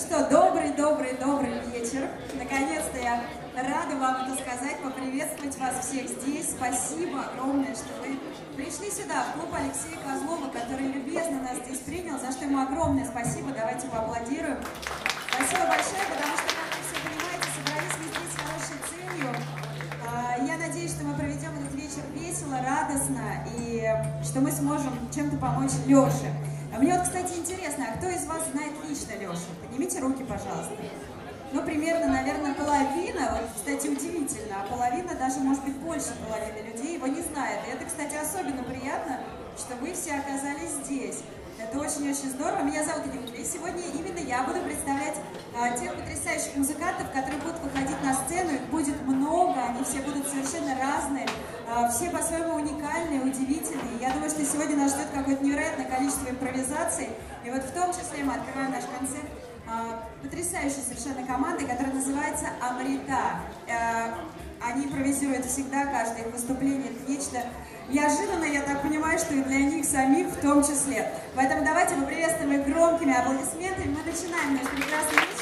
что, добрый, добрый, добрый вечер. Наконец-то я рада вам это сказать, поприветствовать вас всех здесь. Спасибо огромное, что вы пришли сюда, в клуб Алексея Козлова, который любезно нас здесь принял, за что ему огромное спасибо. Давайте поаплодируем. Спасибо большое, потому что, как вы все понимаете, собрались мы здесь с хорошей целью. А, Я надеюсь, что мы проведем этот вечер весело, радостно, и что мы сможем чем-то помочь Леше. Мне вот, кстати, интересно, а кто из вас знает лично Лешу? Поднимите руки, пожалуйста. Ну, примерно, наверное, половина, вот, кстати, удивительно, а половина, даже, может быть, больше половины людей его не знает. И это, кстати, особенно приятно, что вы все оказались здесь. Это очень-очень здорово. Меня зовут Дмитрий. Сегодня именно я буду представлять а, тех потрясающих музыкантов, которые будут выходить на сцену. Их будет много, они все будут совершенно разные, а, все по-своему уникальные, удивительные. Я думаю, что сегодня нас ждет какое-то невероятное количество импровизаций. И вот в том числе мы открываем наш концерт а, потрясающей совершенно командой, которая называется «Амрита». Э, Они импровизируют всегда, каждое их выступление это нечто неожиданное, я так понимаю, что и для них самих в том числе. Поэтому давайте поприветствуем их громкими аплодисментами. Мы начинаем наш прекрасный вечер.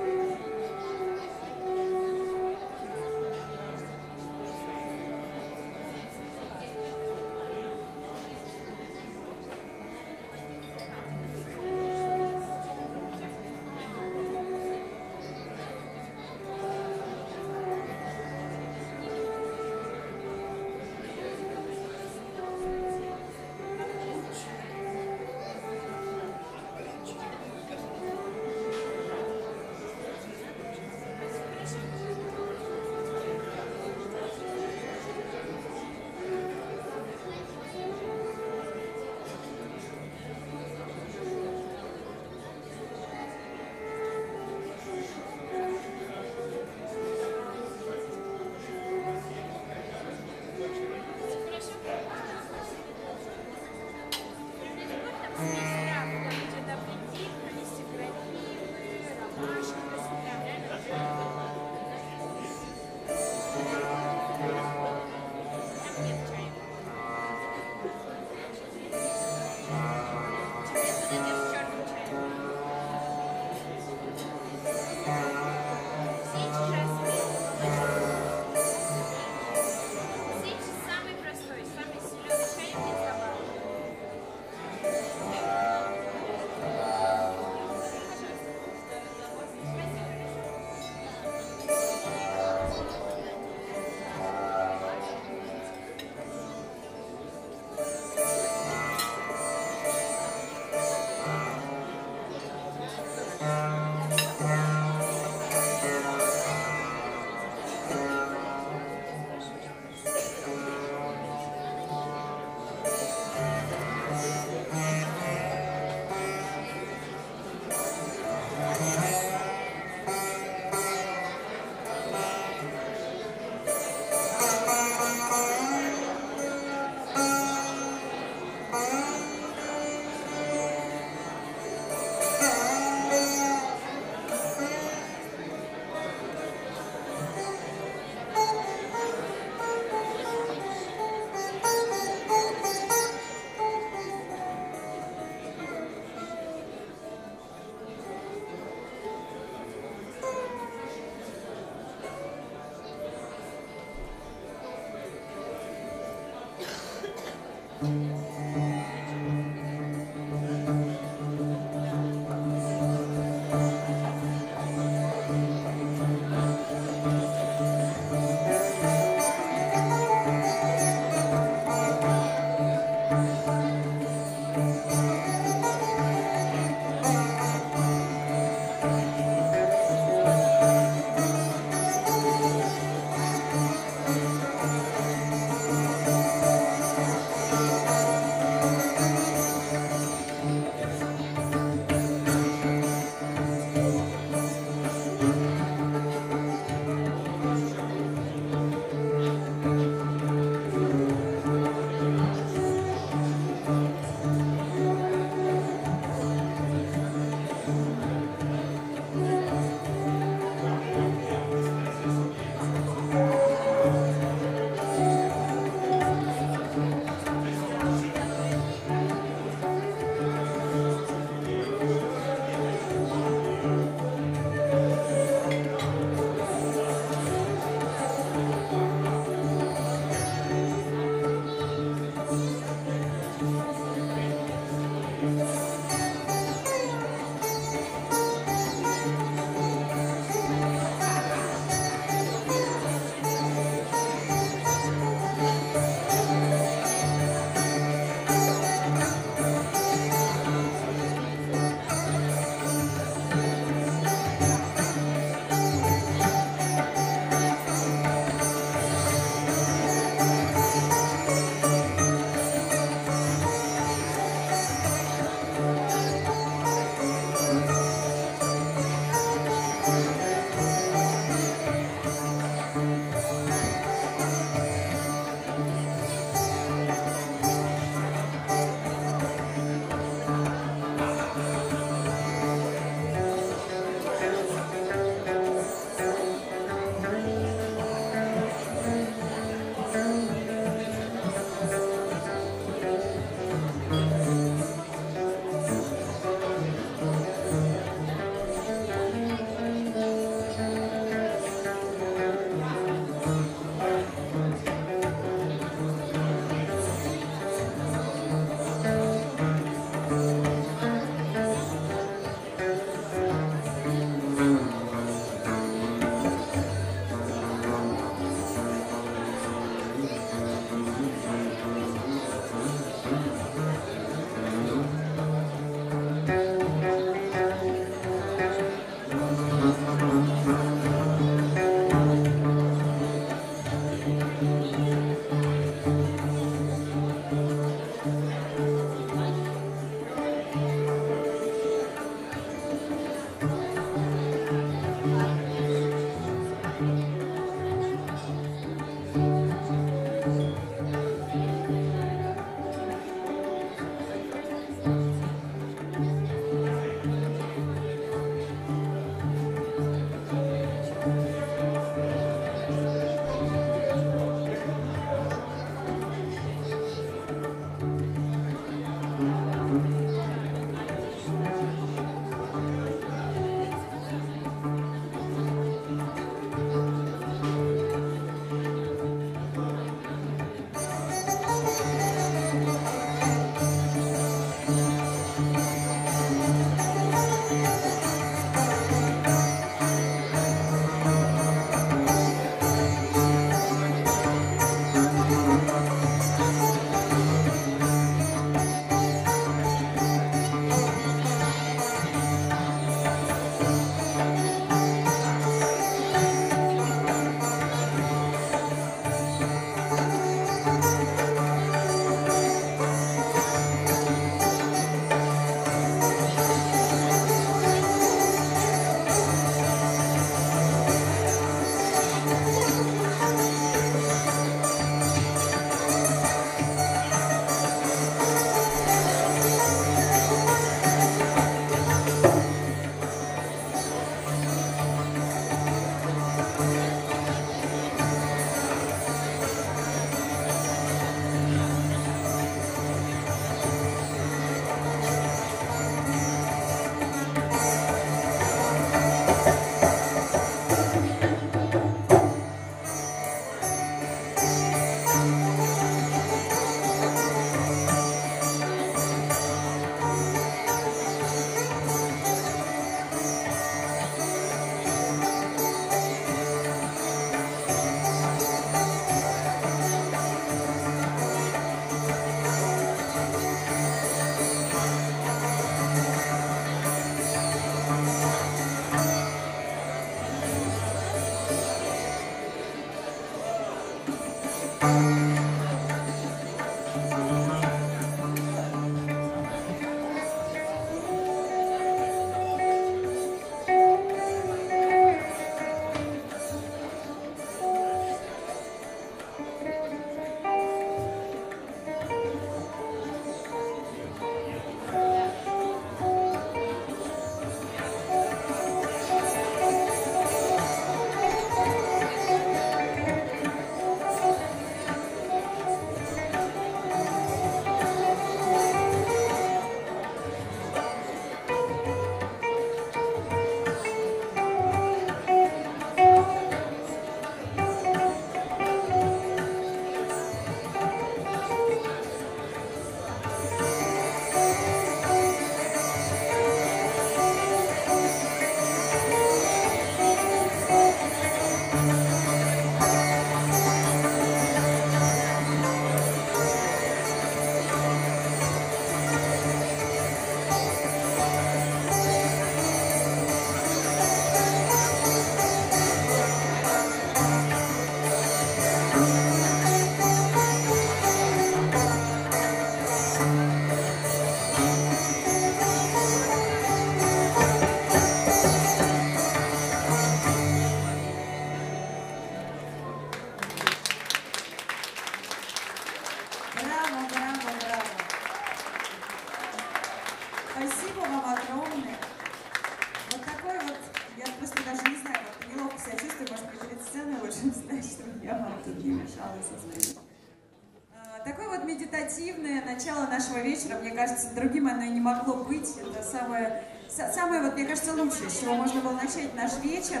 Медитативное начало нашего вечера, мне кажется, другим оно и не могло быть. Это самое, са- самое вот, мне кажется, лучшее, с чего можно было начать наш вечер.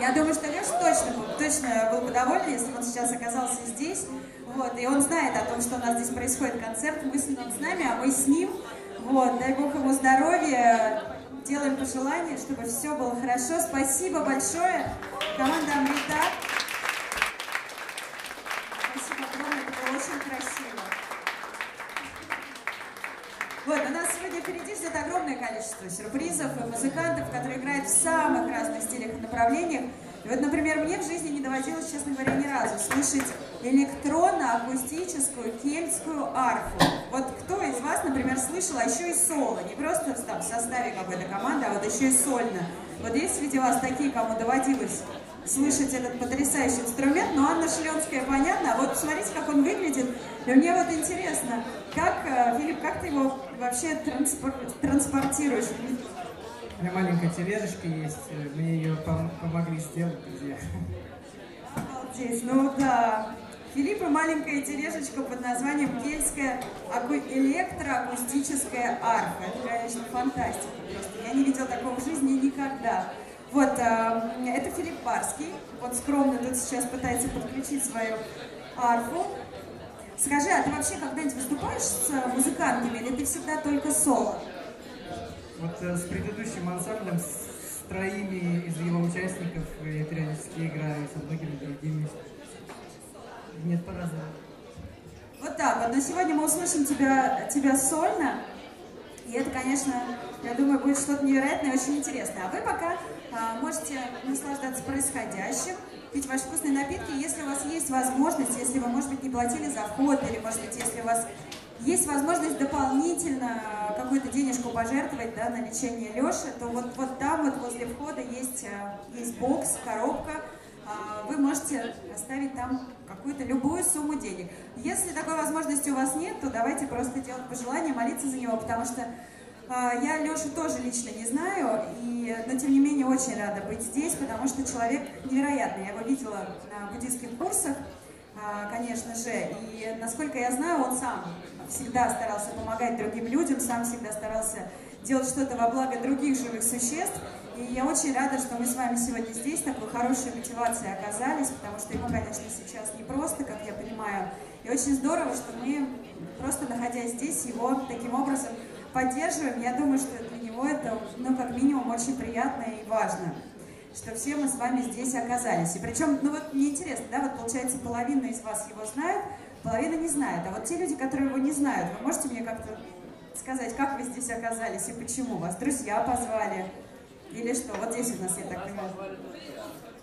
Я думаю, что Леша точно, был- точно был бы доволен, если бы он сейчас оказался здесь. Вот, и он знает о том, что у нас здесь происходит концерт, мысленно он с нами, а мы с ним. Вот, дай Бог ему здоровья, делаем пожелания, чтобы все было хорошо. Спасибо большое, команда Амрита. Спасибо огромное, это было очень красиво. Вот, у нас сегодня впереди ждет огромное количество сюрпризов и музыкантов, которые играют в самых разных стилях и направлениях. И вот, например, мне в жизни не доводилось, честно говоря, ни разу слышать электронно-акустическую кельтскую арфу. Вот кто из вас, например, слышал, а еще и соло, не просто там, в составе какой-то команды, а вот еще и сольно. Вот есть среди вас такие, кому доводилось слышать этот потрясающий инструмент, но Анна Шленская, понятно, а вот посмотрите, как он выглядит. И мне вот интересно, как, э, Филипп, как ты его вообще транспор- транспортируешь? У меня маленькая тележечка есть, э, мне ее пом- помогли сделать друзья. Обалдеть, ну да. Филиппа маленькая тележечка под названием Кельтская аку- электроакустическая арфа. Это, конечно, фантастика просто. Я не видела такого в жизни никогда. Вот, а, это Филипп Барский. Вот скромно тут сейчас пытается подключить свою арфу. Скажи, а ты вообще когда-нибудь выступаешь с музыкантами или ты всегда только соло? Вот э, с предыдущим ансамблем, с троими из его участников э, я периодически играю, со многими другими. Нет, по-разному. Вот так вот. Но сегодня мы услышим тебя, тебя сольно. И это, конечно, я думаю, будет что-то невероятное и очень интересное. А вы пока а, можете наслаждаться происходящим, пить ваши вкусные напитки. Если у вас есть возможность, если вы, может быть, не платили за вход, или, может быть, если у вас есть возможность дополнительно какую-то денежку пожертвовать да, на лечение Леши, то вот, вот там вот возле входа есть, а, есть бокс, коробка, а, вы можете оставить там какую-то любую сумму денег. Если такой возможности у вас нет, то давайте просто делать пожелание, молиться за него, потому что а, я Лешу тоже лично не знаю, и, но тем не менее очень рада быть здесь, потому что человек невероятный. Я его видела на буддийских курсах, а, конечно же, и насколько я знаю, он сам всегда старался помогать другим людям, сам всегда старался делать что-то во благо других живых существ. И я очень рада, что мы с вами сегодня здесь, такой хорошей мотивацией оказались, потому что ему, конечно, сейчас непросто, как я понимаю. И очень здорово, что мы, просто находясь здесь, его таким образом поддерживаем. Я думаю, что для него это, ну, как минимум, очень приятно и важно что все мы с вами здесь оказались. И причем, ну вот мне интересно, да, вот получается половина из вас его знает, половина не знает. А вот те люди, которые его не знают, вы можете мне как-то сказать, как вы здесь оказались и почему? Вас друзья позвали? Или что? Вот здесь у нас, я так понимаю.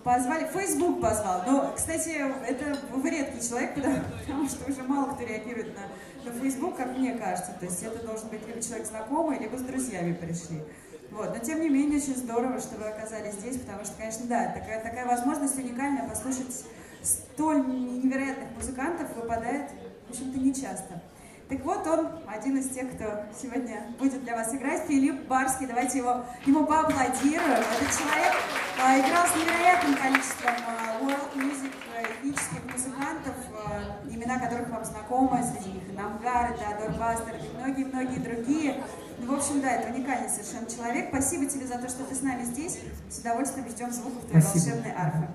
Позвали, Facebook позвал. Но, кстати, это вы редкий человек, потому, потому что уже мало кто реагирует на, на Facebook, как мне кажется. То есть это должен быть либо человек знакомый, либо с друзьями пришли. Вот. Но тем не менее, очень здорово, что вы оказались здесь, потому что, конечно, да, такая, такая возможность уникальная послушать столь невероятных музыкантов выпадает, в общем-то, нечасто. Так вот, он один из тех, кто сегодня будет для вас играть, Филипп Барский. Давайте его, ему поаплодируем. Этот человек а, играл с невероятным количеством а, world music этнических музыкантов, а, имена которых вам знакомы, среди них Намгар, Теодор Бастер, и многие-многие другие. Ну, в общем, да, это уникальный совершенно человек. Спасибо тебе за то, что ты с нами здесь. С удовольствием ждем звуков твоей Спасибо. волшебной арфы.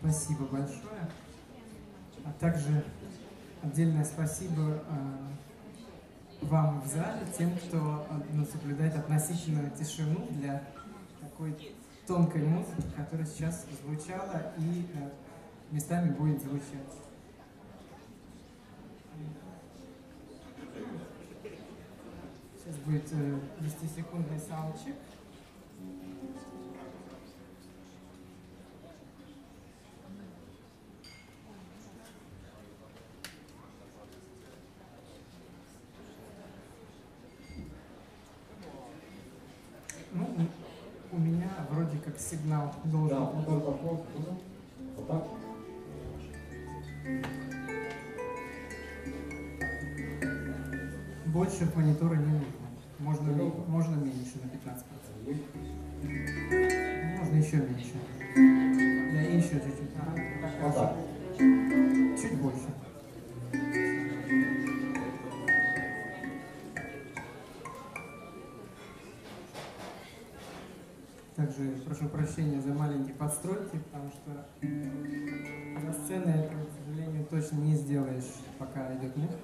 Спасибо большое. А также отдельное спасибо э, вам в зале, тем, кто э, ну, соблюдает относительную тишину для такой тонкой музыки, которая сейчас звучала и э, местами будет звучать. Сейчас будет э, 10-секундный саундчек. Ну, у меня вроде как сигнал должен Да, вот так. Больше монитора не нужно. Можно, можно меньше, на 15%. Можно еще меньше. Да, еще чуть-чуть. Чуть больше. Также прошу прощения за маленькие подстройки, потому что на сцене это, к сожалению, точно не сделаешь, пока идет музыка.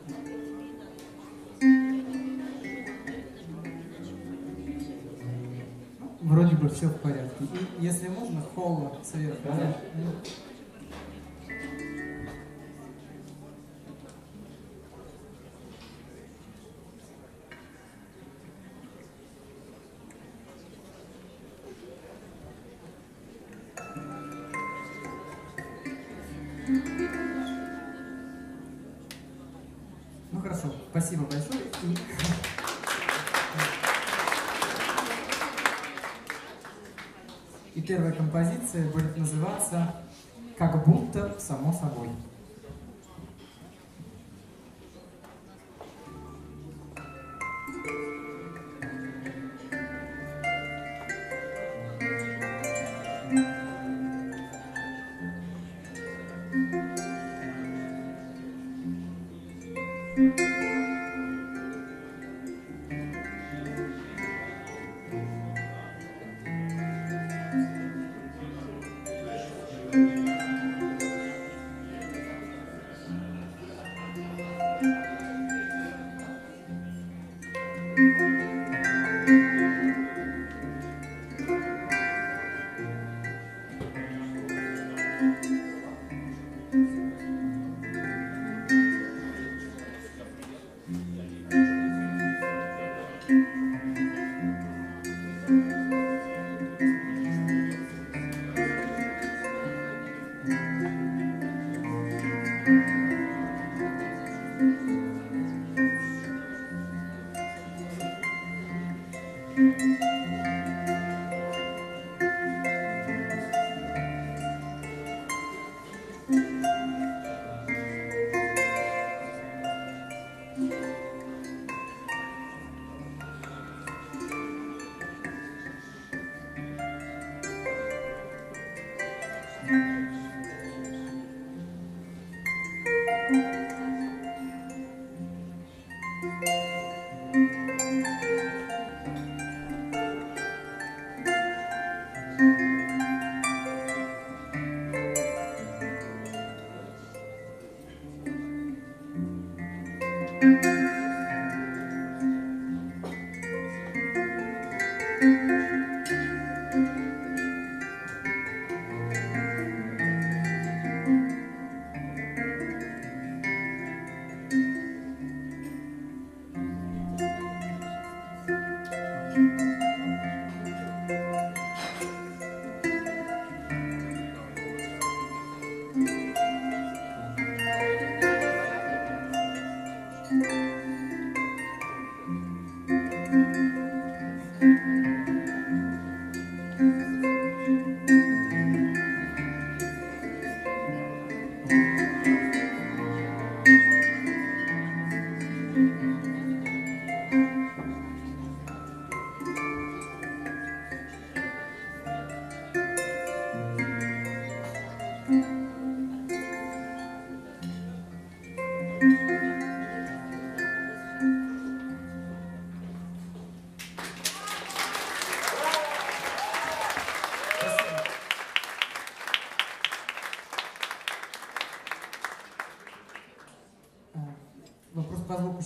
Ну, Вроде бы все в порядке. И если можно, холла сверху. Конечно. Композиция будет называться «Как будто само собой».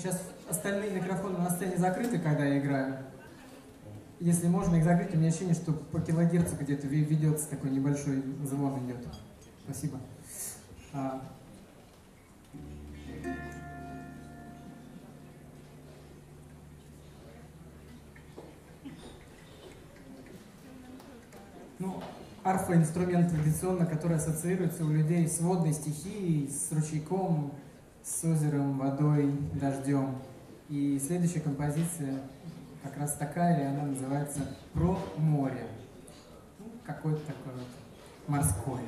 Сейчас остальные микрофоны на сцене закрыты, когда я играю. Если можно их закрыть, у меня ощущение, что по килогерцу где-то ведется такой небольшой звон идет. Спасибо. А, Ну, арфа инструмент традиционно, который ассоциируется у людей с водной стихией, с ручейком, с озером, водой, дождем. И следующая композиция как раз такая, и она называется «Про море». Ну, какое-то такое вот морское.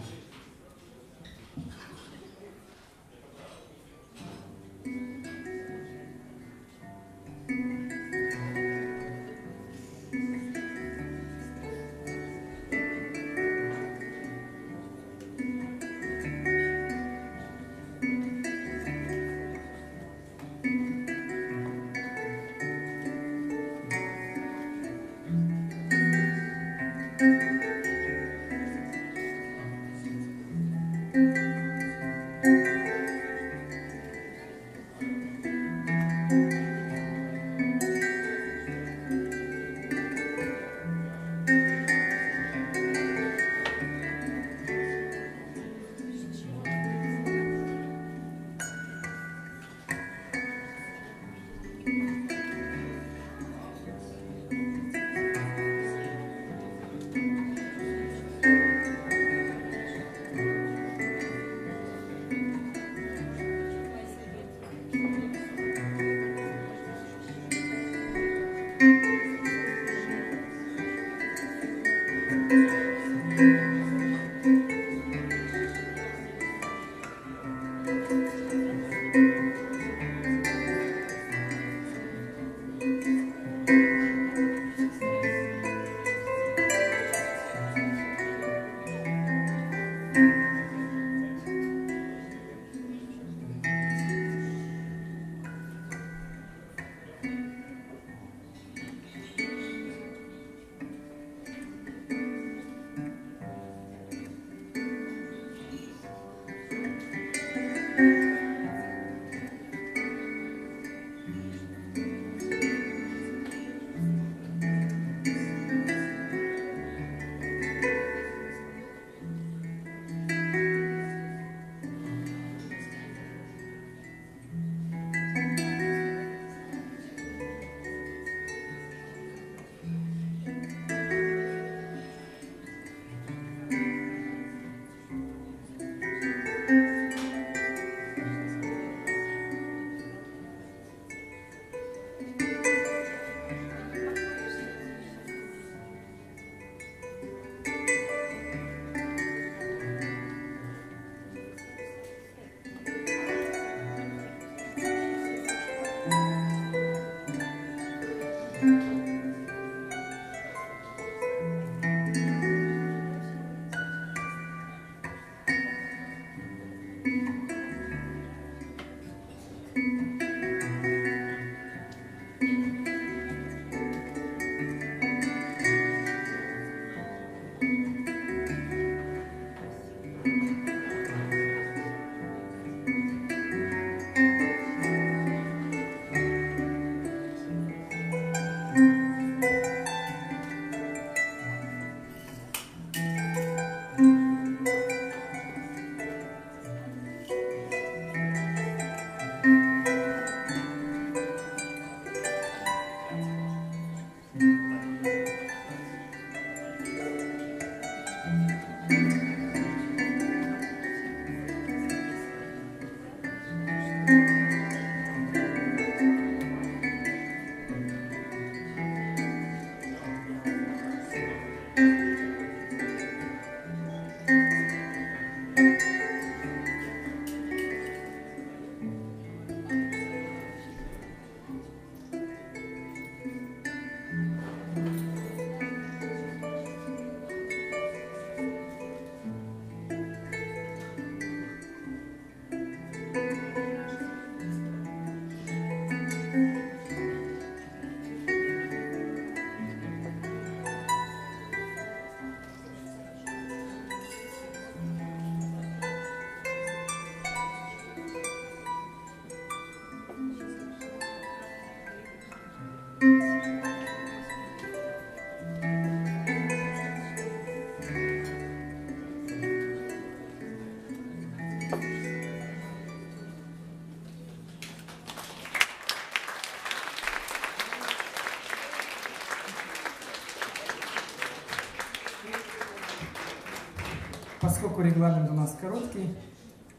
Поскольку регламент у нас короткий,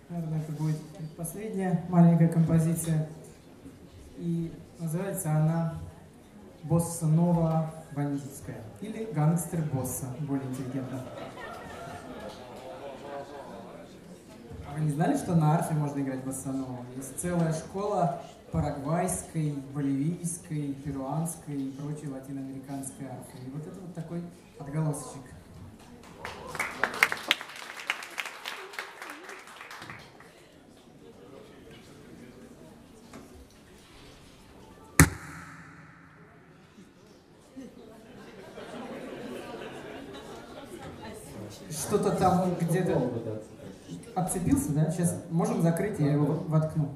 наверное, это будет последняя маленькая композиция. И называется она «Босса Нова бандитская» или «Гангстер Босса», более интеллигентно. А вы не знали, что на арфе можно играть боссанову? Есть целая школа парагвайской, боливийской, перуанской и прочей латиноамериканской арфы. И вот это вот такой отголосочек. Что-то там где-то отцепился, да? Сейчас можем закрыть, я его воткну.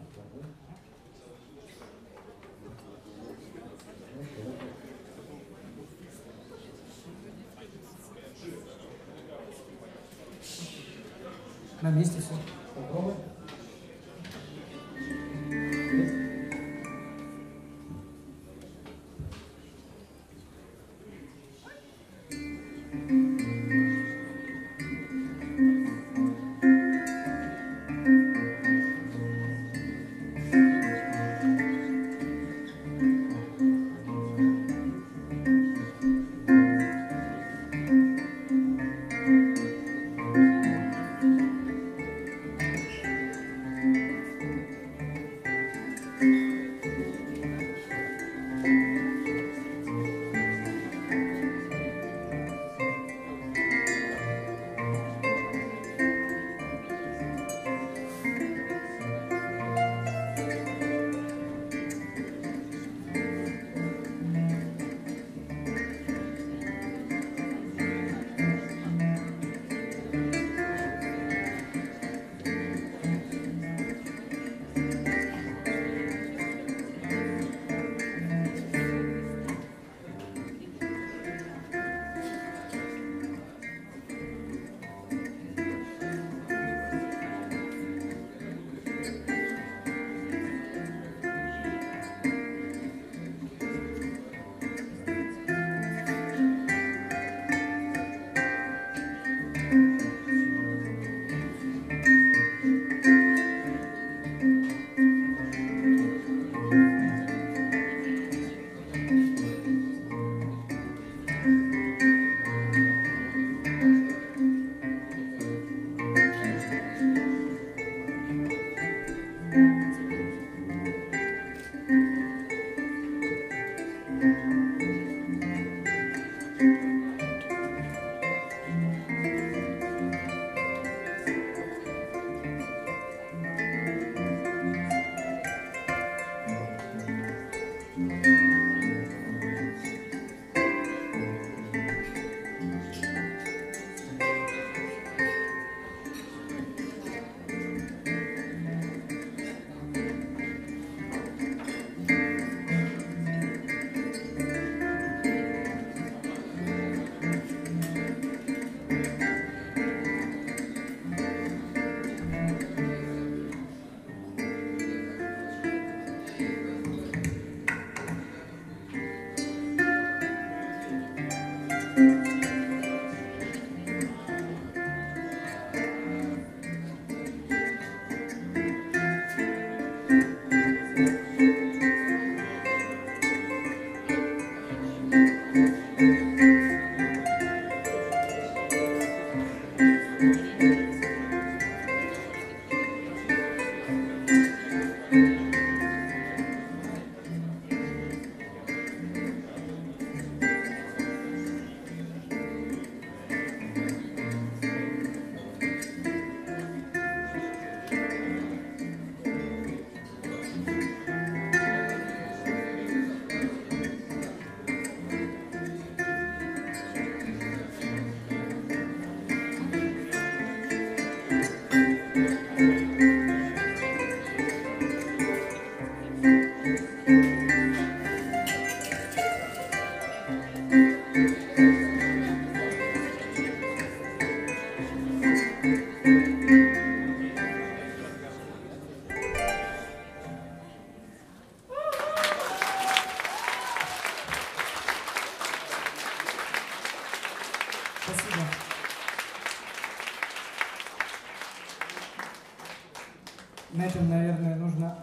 На этом, наверное, нужно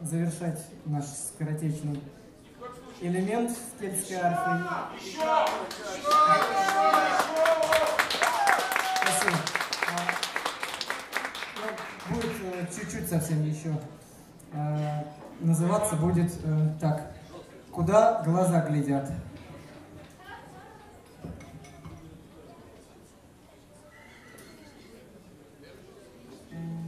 завершать наш скоротечный элемент с кельтской арфой. Спасибо. Ну, будет э, чуть-чуть совсем еще. А, называться будет э, так. Куда глаза глядят? большое.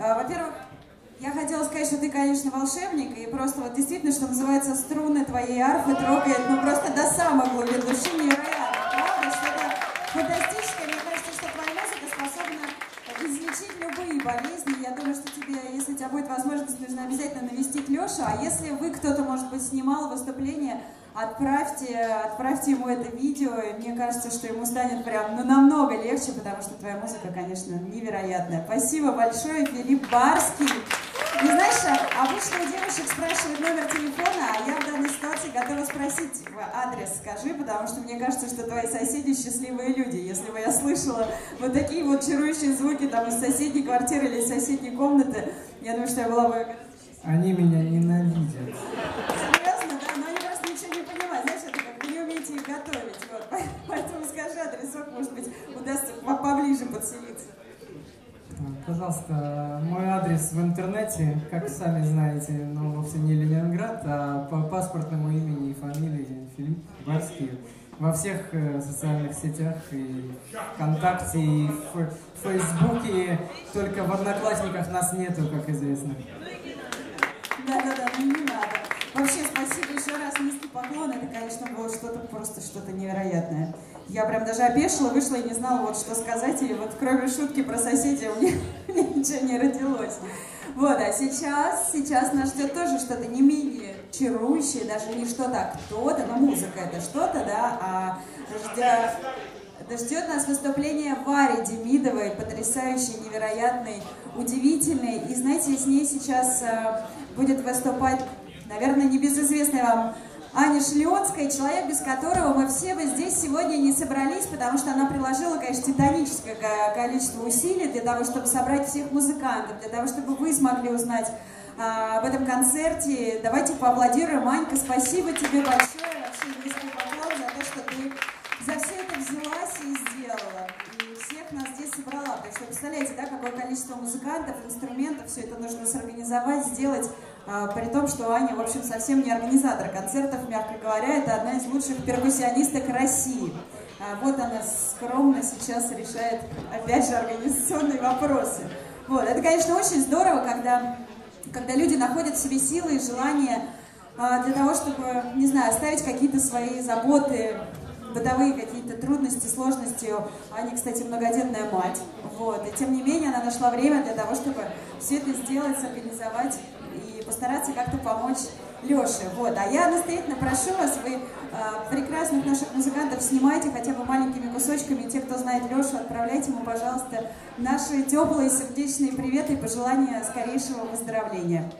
Во-первых, я хотела сказать, что ты, конечно, волшебник, и просто вот действительно, что называется, струны твоей арфы трогает, ну просто до самой глубины души невероятно, правда, что это фантастическое. Мне кажется, что твоя музыка способна лечить любые болезни. Я думаю, что тебе, если у тебя будет возможность, нужно обязательно навестить Лешу. А если кто-то, может быть, снимал выступление, отправьте, отправьте ему это видео. И мне кажется, что ему станет прям ну, намного легче, потому что твоя музыка, конечно, невероятная. Спасибо большое, Филипп Барский. И знаешь, обычно у девушек спрашивают номер телефона, а я в данной ситуации готова спросить адрес, скажи, потому что мне кажется, что твои соседи счастливые люди. Если бы я слышала вот такие вот чарующие звуки там из соседней квартиры или из соседней комнаты, я думаю, что я была бы... Они меня ненавидят. Серьезно, да? Но они просто ничего не понимают. Знаешь, это как вы не умеете их готовить. Вот. Поэтому скажи адресок, может быть, удастся поближе подселиться. Пожалуйста, мой адрес в интернете, как сами знаете, но вовсе не Ленинград, а по паспортному имени и фамилии Филипп Барский. Во всех э, социальных сетях, и ВКонтакте, и в Фейсбуке, только в Одноклассниках нас нету, как известно. Да-да-да, ну не надо. Вообще, спасибо еще раз, низкий поклон. Это, конечно, было что-то просто что-то невероятное. Я прям даже опешила, вышла и не знала, вот что сказать. И вот кроме шутки про соседей у меня ничего не родилось. Вот, а сейчас, сейчас нас ждет тоже что-то не менее чарующее, даже не что-то, а кто-то, но музыка это что-то, да, а ждет, ждет нас выступление Вари Демидовой, потрясающей, невероятной, удивительной. И знаете, с ней сейчас э, будет выступать, наверное, небезызвестная вам Аня Шлеонская, человек, без которого мы все бы здесь сегодня не собрались, потому что она приложила, конечно, титаническое количество усилий для того, чтобы собрать всех музыкантов, для того, чтобы вы смогли узнать а, об этом концерте. Давайте поаплодируем. Анька, спасибо тебе большое, вообще низкий поклон за то, что ты за все это взялась и сделала. И всех нас здесь собрала. То есть вы представляете, да, какое количество музыкантов, инструментов, все это нужно сорганизовать, сделать а, при том, что Аня, в общем, совсем не организатор концертов, мягко говоря, это одна из лучших перкуссионисток России. А, вот она скромно сейчас решает, опять же, организационные вопросы. Вот. Это, конечно, очень здорово, когда, когда люди находят в себе силы и желание а, для того, чтобы, не знаю, оставить какие-то свои заботы, бытовые какие-то трудности, сложности. Аня, кстати, многодетная мать. Вот. И тем не менее она нашла время для того, чтобы все это сделать, организовать и постараться как-то помочь Леше. Вот. А я настоятельно прошу вас, вы э, прекрасных наших музыкантов снимайте хотя бы маленькими кусочками. Те, кто знает Лешу, отправляйте ему, пожалуйста, наши теплые сердечные приветы и пожелания скорейшего выздоровления.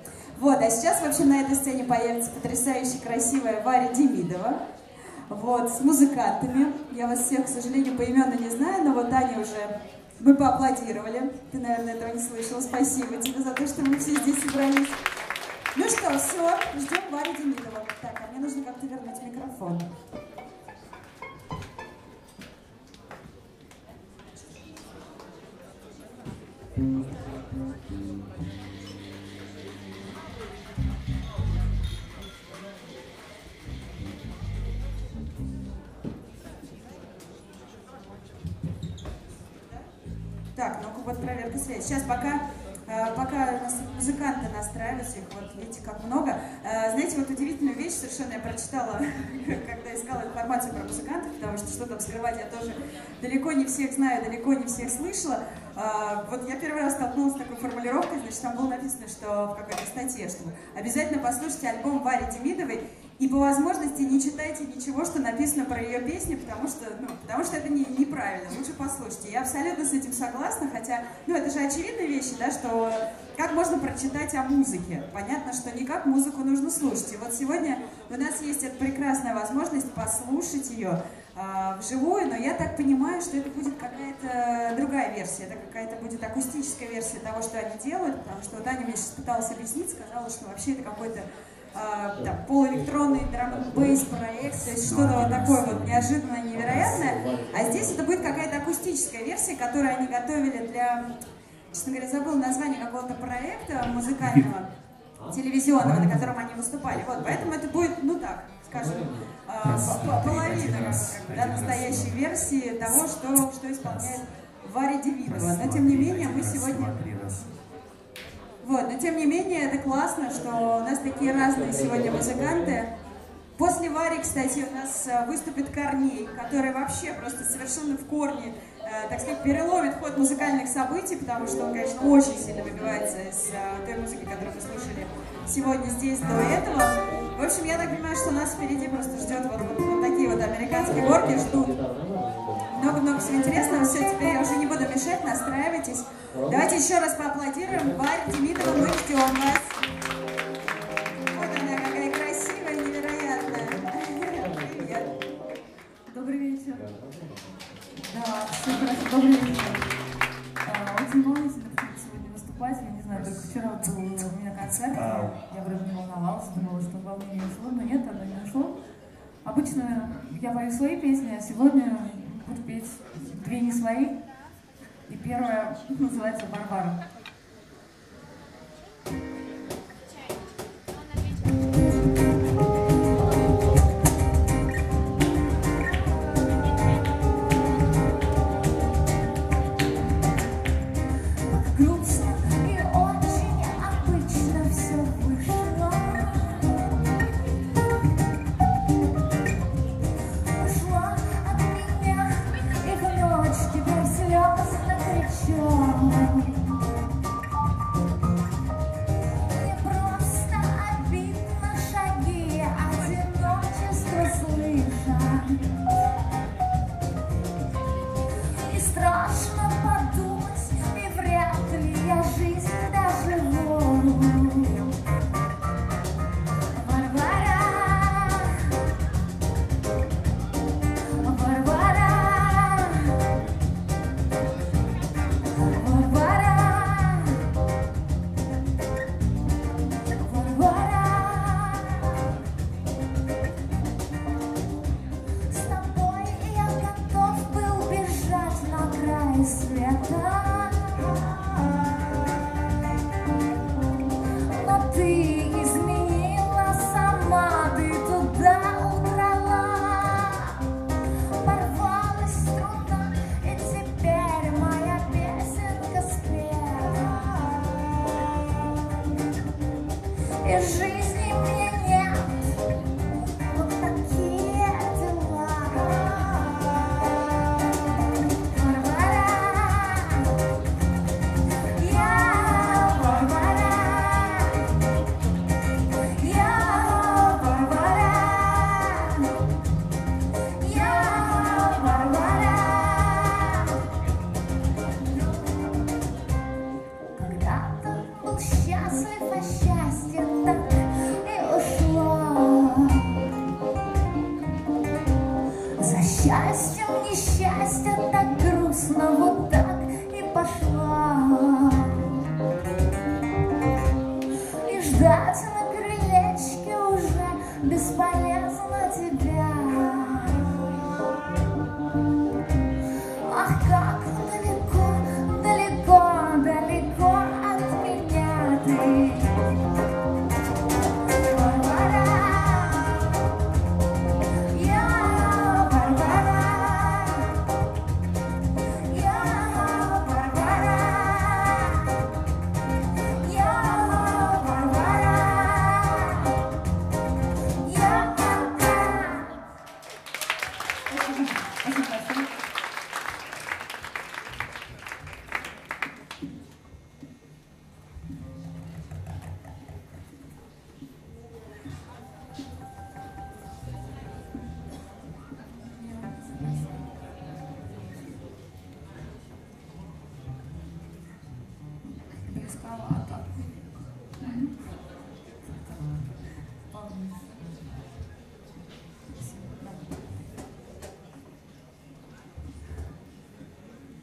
Вот, а сейчас, в общем, на этой сцене появится потрясающе красивая Варя Демидова. Вот, с музыкантами. Я вас всех, к сожалению, поименно не знаю, но вот Аня уже мы поаплодировали. Ты, наверное, этого не слышал. Спасибо тебе за то, что мы все здесь собрались. Ну что, все, ждем Варю Демидова. Так, а мне нужно как-то вернуть микрофон. Сейчас пока, э, пока музыканты настраиваются, их вот видите, как много. Э, знаете, вот удивительную вещь совершенно я прочитала, когда искала информацию про музыкантов, потому что что там скрывать, я тоже далеко не всех знаю, далеко не всех слышала. Э, вот я первый раз столкнулась с такой формулировкой, значит, там было написано, что в какой-то статье, что обязательно послушайте альбом Вари Демидовой, и по возможности не читайте ничего, что написано про ее песни, потому что, ну, потому что это не, неправильно. Лучше послушайте. Я абсолютно с этим согласна, хотя, ну, это же очевидные вещи, да, что как можно прочитать о музыке. Понятно, что не как музыку нужно слушать. И вот сегодня у нас есть эта прекрасная возможность послушать ее э, вживую, но я так понимаю, что это будет какая-то другая версия, это какая-то будет акустическая версия того, что они делают, потому что вот мне сейчас пыталась объяснить, сказала, что вообще это какой-то э, там, полуэлектронный драм-бейс проект, то есть что-то вот такое вот неожиданное, невероятное. А здесь это будет какая-то акустическая версия, которую они готовили для, честно говоря, забыл название какого-то проекта музыкального, телевизионного, на котором они выступали. Вот, поэтому это будет, ну так, скажем, э, половина да, настоящей версии того, что, что исполняет Варя Демидова. Но тем не менее мы сегодня вот, но тем не менее, это классно, что у нас такие разные сегодня музыканты. После Вари, кстати, у нас э, выступит Корней, который вообще просто совершенно в корне э, так сказать, переломит ход музыкальных событий, потому что он, конечно, очень сильно выбивается из э, той музыки, которую мы слушали сегодня здесь до этого. В общем, я так понимаю, что нас впереди просто ждет вот, вот, вот такие вот американские горки, ждут много-много всего интересного. Все, теперь я уже не буду мешать, настраивайтесь. Давайте еще раз поаплодируем. Варя Демидова, мы ждем вас. Вот она какая красивая, невероятная. Добрый вечер. Да, хорошо. Добрый вечер. А, очень волнительно сегодня выступать. Я не знаю, только вчера был у меня концерт. Я вроде не волновалась, думала, что волнение ушло, но нет, оно не ушло. Обычно я пою свои песни, а сегодня буду петь две не свои. И первая называется «Барбара». Грустно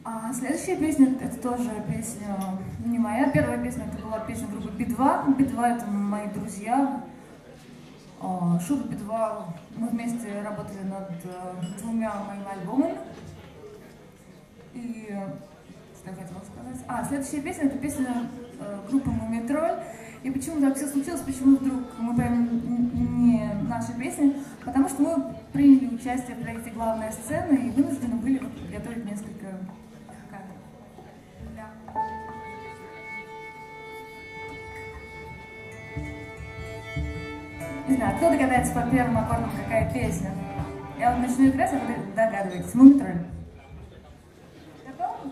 А следующая песня, это тоже песня не моя. Первая песня, это была песня группы Би-2. Би-2 это мои друзья. А, Шут Би-2, мы вместе работали над э, двумя моими альбомами. И что я хотела сказать? А, следующая песня, это песня э, группы Мумитроль. И почему так все случилось, почему вдруг мы поем не наши песни? Потому что мы приняли участие в проекте «Главная сцена» и вынуждены были вот подготовить несколько всегда. Кто догадается по первым аккордам, какая песня? Я вот начну играть, а вы догадываетесь. Мумитроль. Готовы?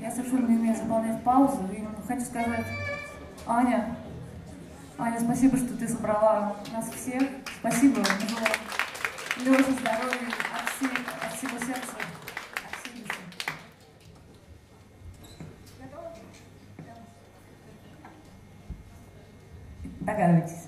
Я совершенно не умею заполнять паузу и ну, хочу сказать, Аня, Аня, спасибо, что ты собрала нас всех. Спасибо. Леша, здоровья от, всей, от всего сердца. Догадывайтесь. Какая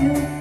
you.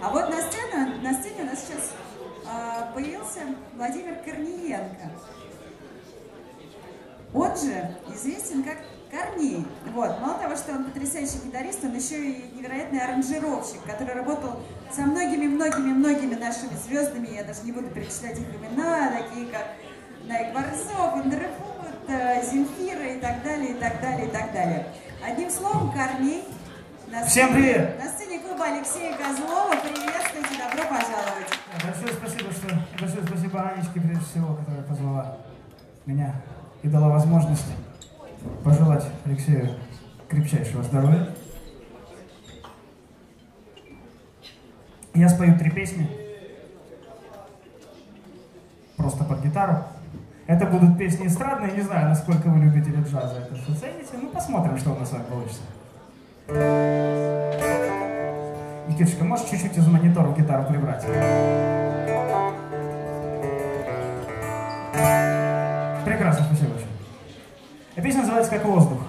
А вот на сцене, на сцене у нас сейчас э, появился Владимир Корниенко. Он же известен как Корней. Вот. Мало того, что он потрясающий гитарист, он еще и невероятный аранжировщик, который работал со многими-многими-многими нашими звездами, я даже не буду перечислять их имена, такие как Найк Борзов, Индерфуд, э, Земфира и так далее, и так далее, и так далее. Одним словом, Корней на сцене, Всем привет! На сцене клуба Алексея Козлова. Приветствуйте, добро пожаловать. Большое спасибо, что большое спасибо Анечке, прежде всего, которая позвала меня и дала возможность пожелать Алексею крепчайшего здоровья. Я спою три песни, просто под гитару. Это будут песни эстрадные, не знаю, насколько вы любители джаза это все цените. Ну, посмотрим, что у нас с вами получится. Никитушка, можешь чуть-чуть из монитора гитару прибрать? Прекрасно, спасибо большое. Эта песня называется «Как воздух».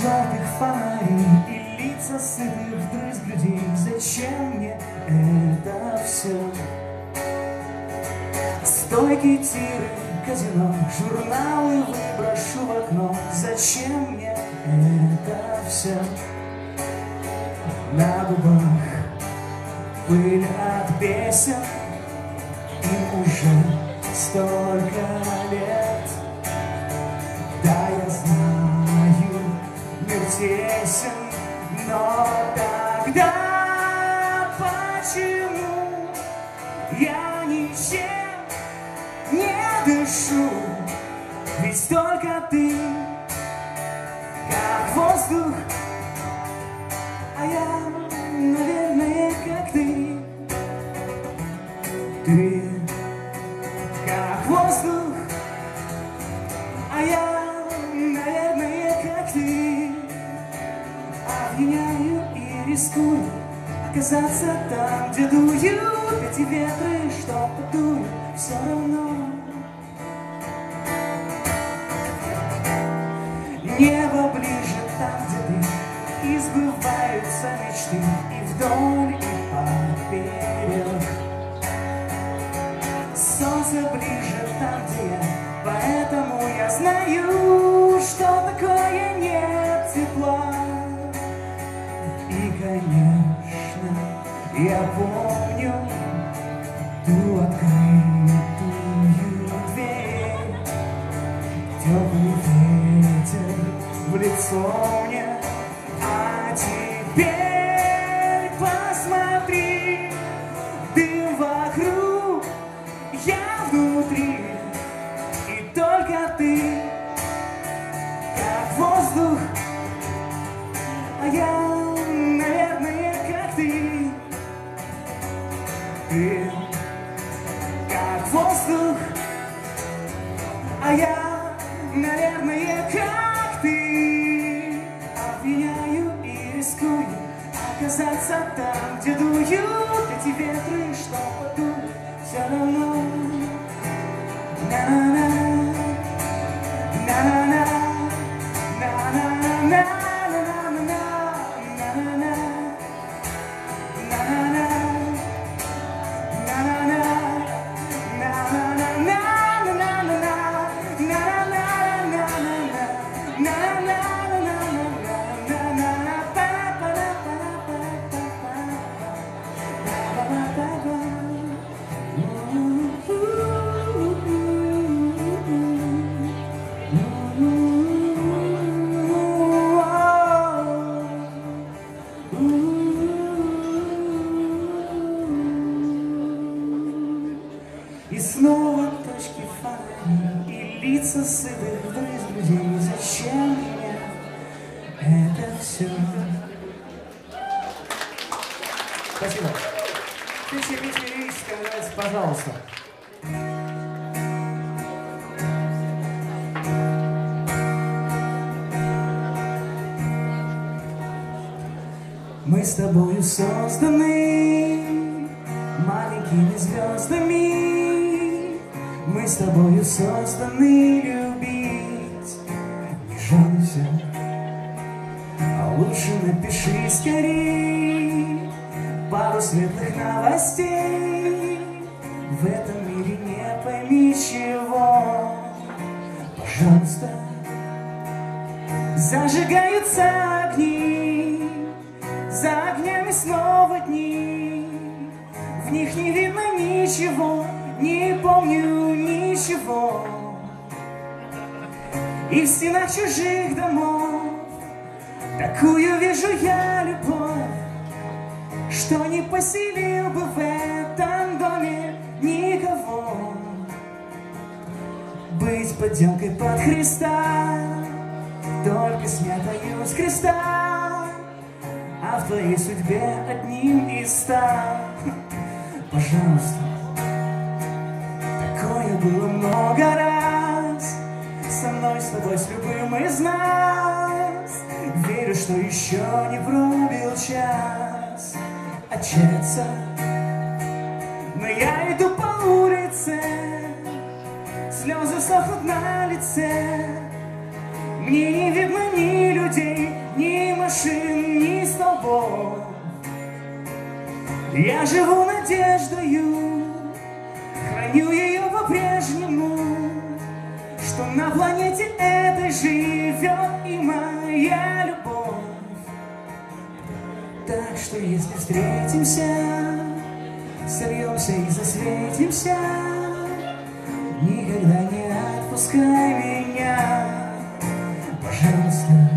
золотых фонарей И лица сытых вдрызг людей Зачем мне это все? Стойки, тиры, казино Журналы выброшу в окно Зачем мне это все? На губах пыль от песен и уже столько лет тесен, но тогда почему я ничем не дышу? Ведь только ты, как воздух, а я навек. оказаться там, где дуют эти ветры, что подуют все равно. подделкой под Христа. Только сметаю с креста А в твоей судьбе одним из ста. Пожалуйста Такое было много раз. Со мной, с тобой, с любым из нас. Верю, что еще не пробил час. Отчаяться хохот на лице. Мне не видно ни людей, ни машин, ни столбов. Я живу надеждою, храню ее по-прежнему, что на планете этой живет и моя любовь. Так что если встретимся, сольемся и засветимся, никогда не отпускай меня, пожалуйста.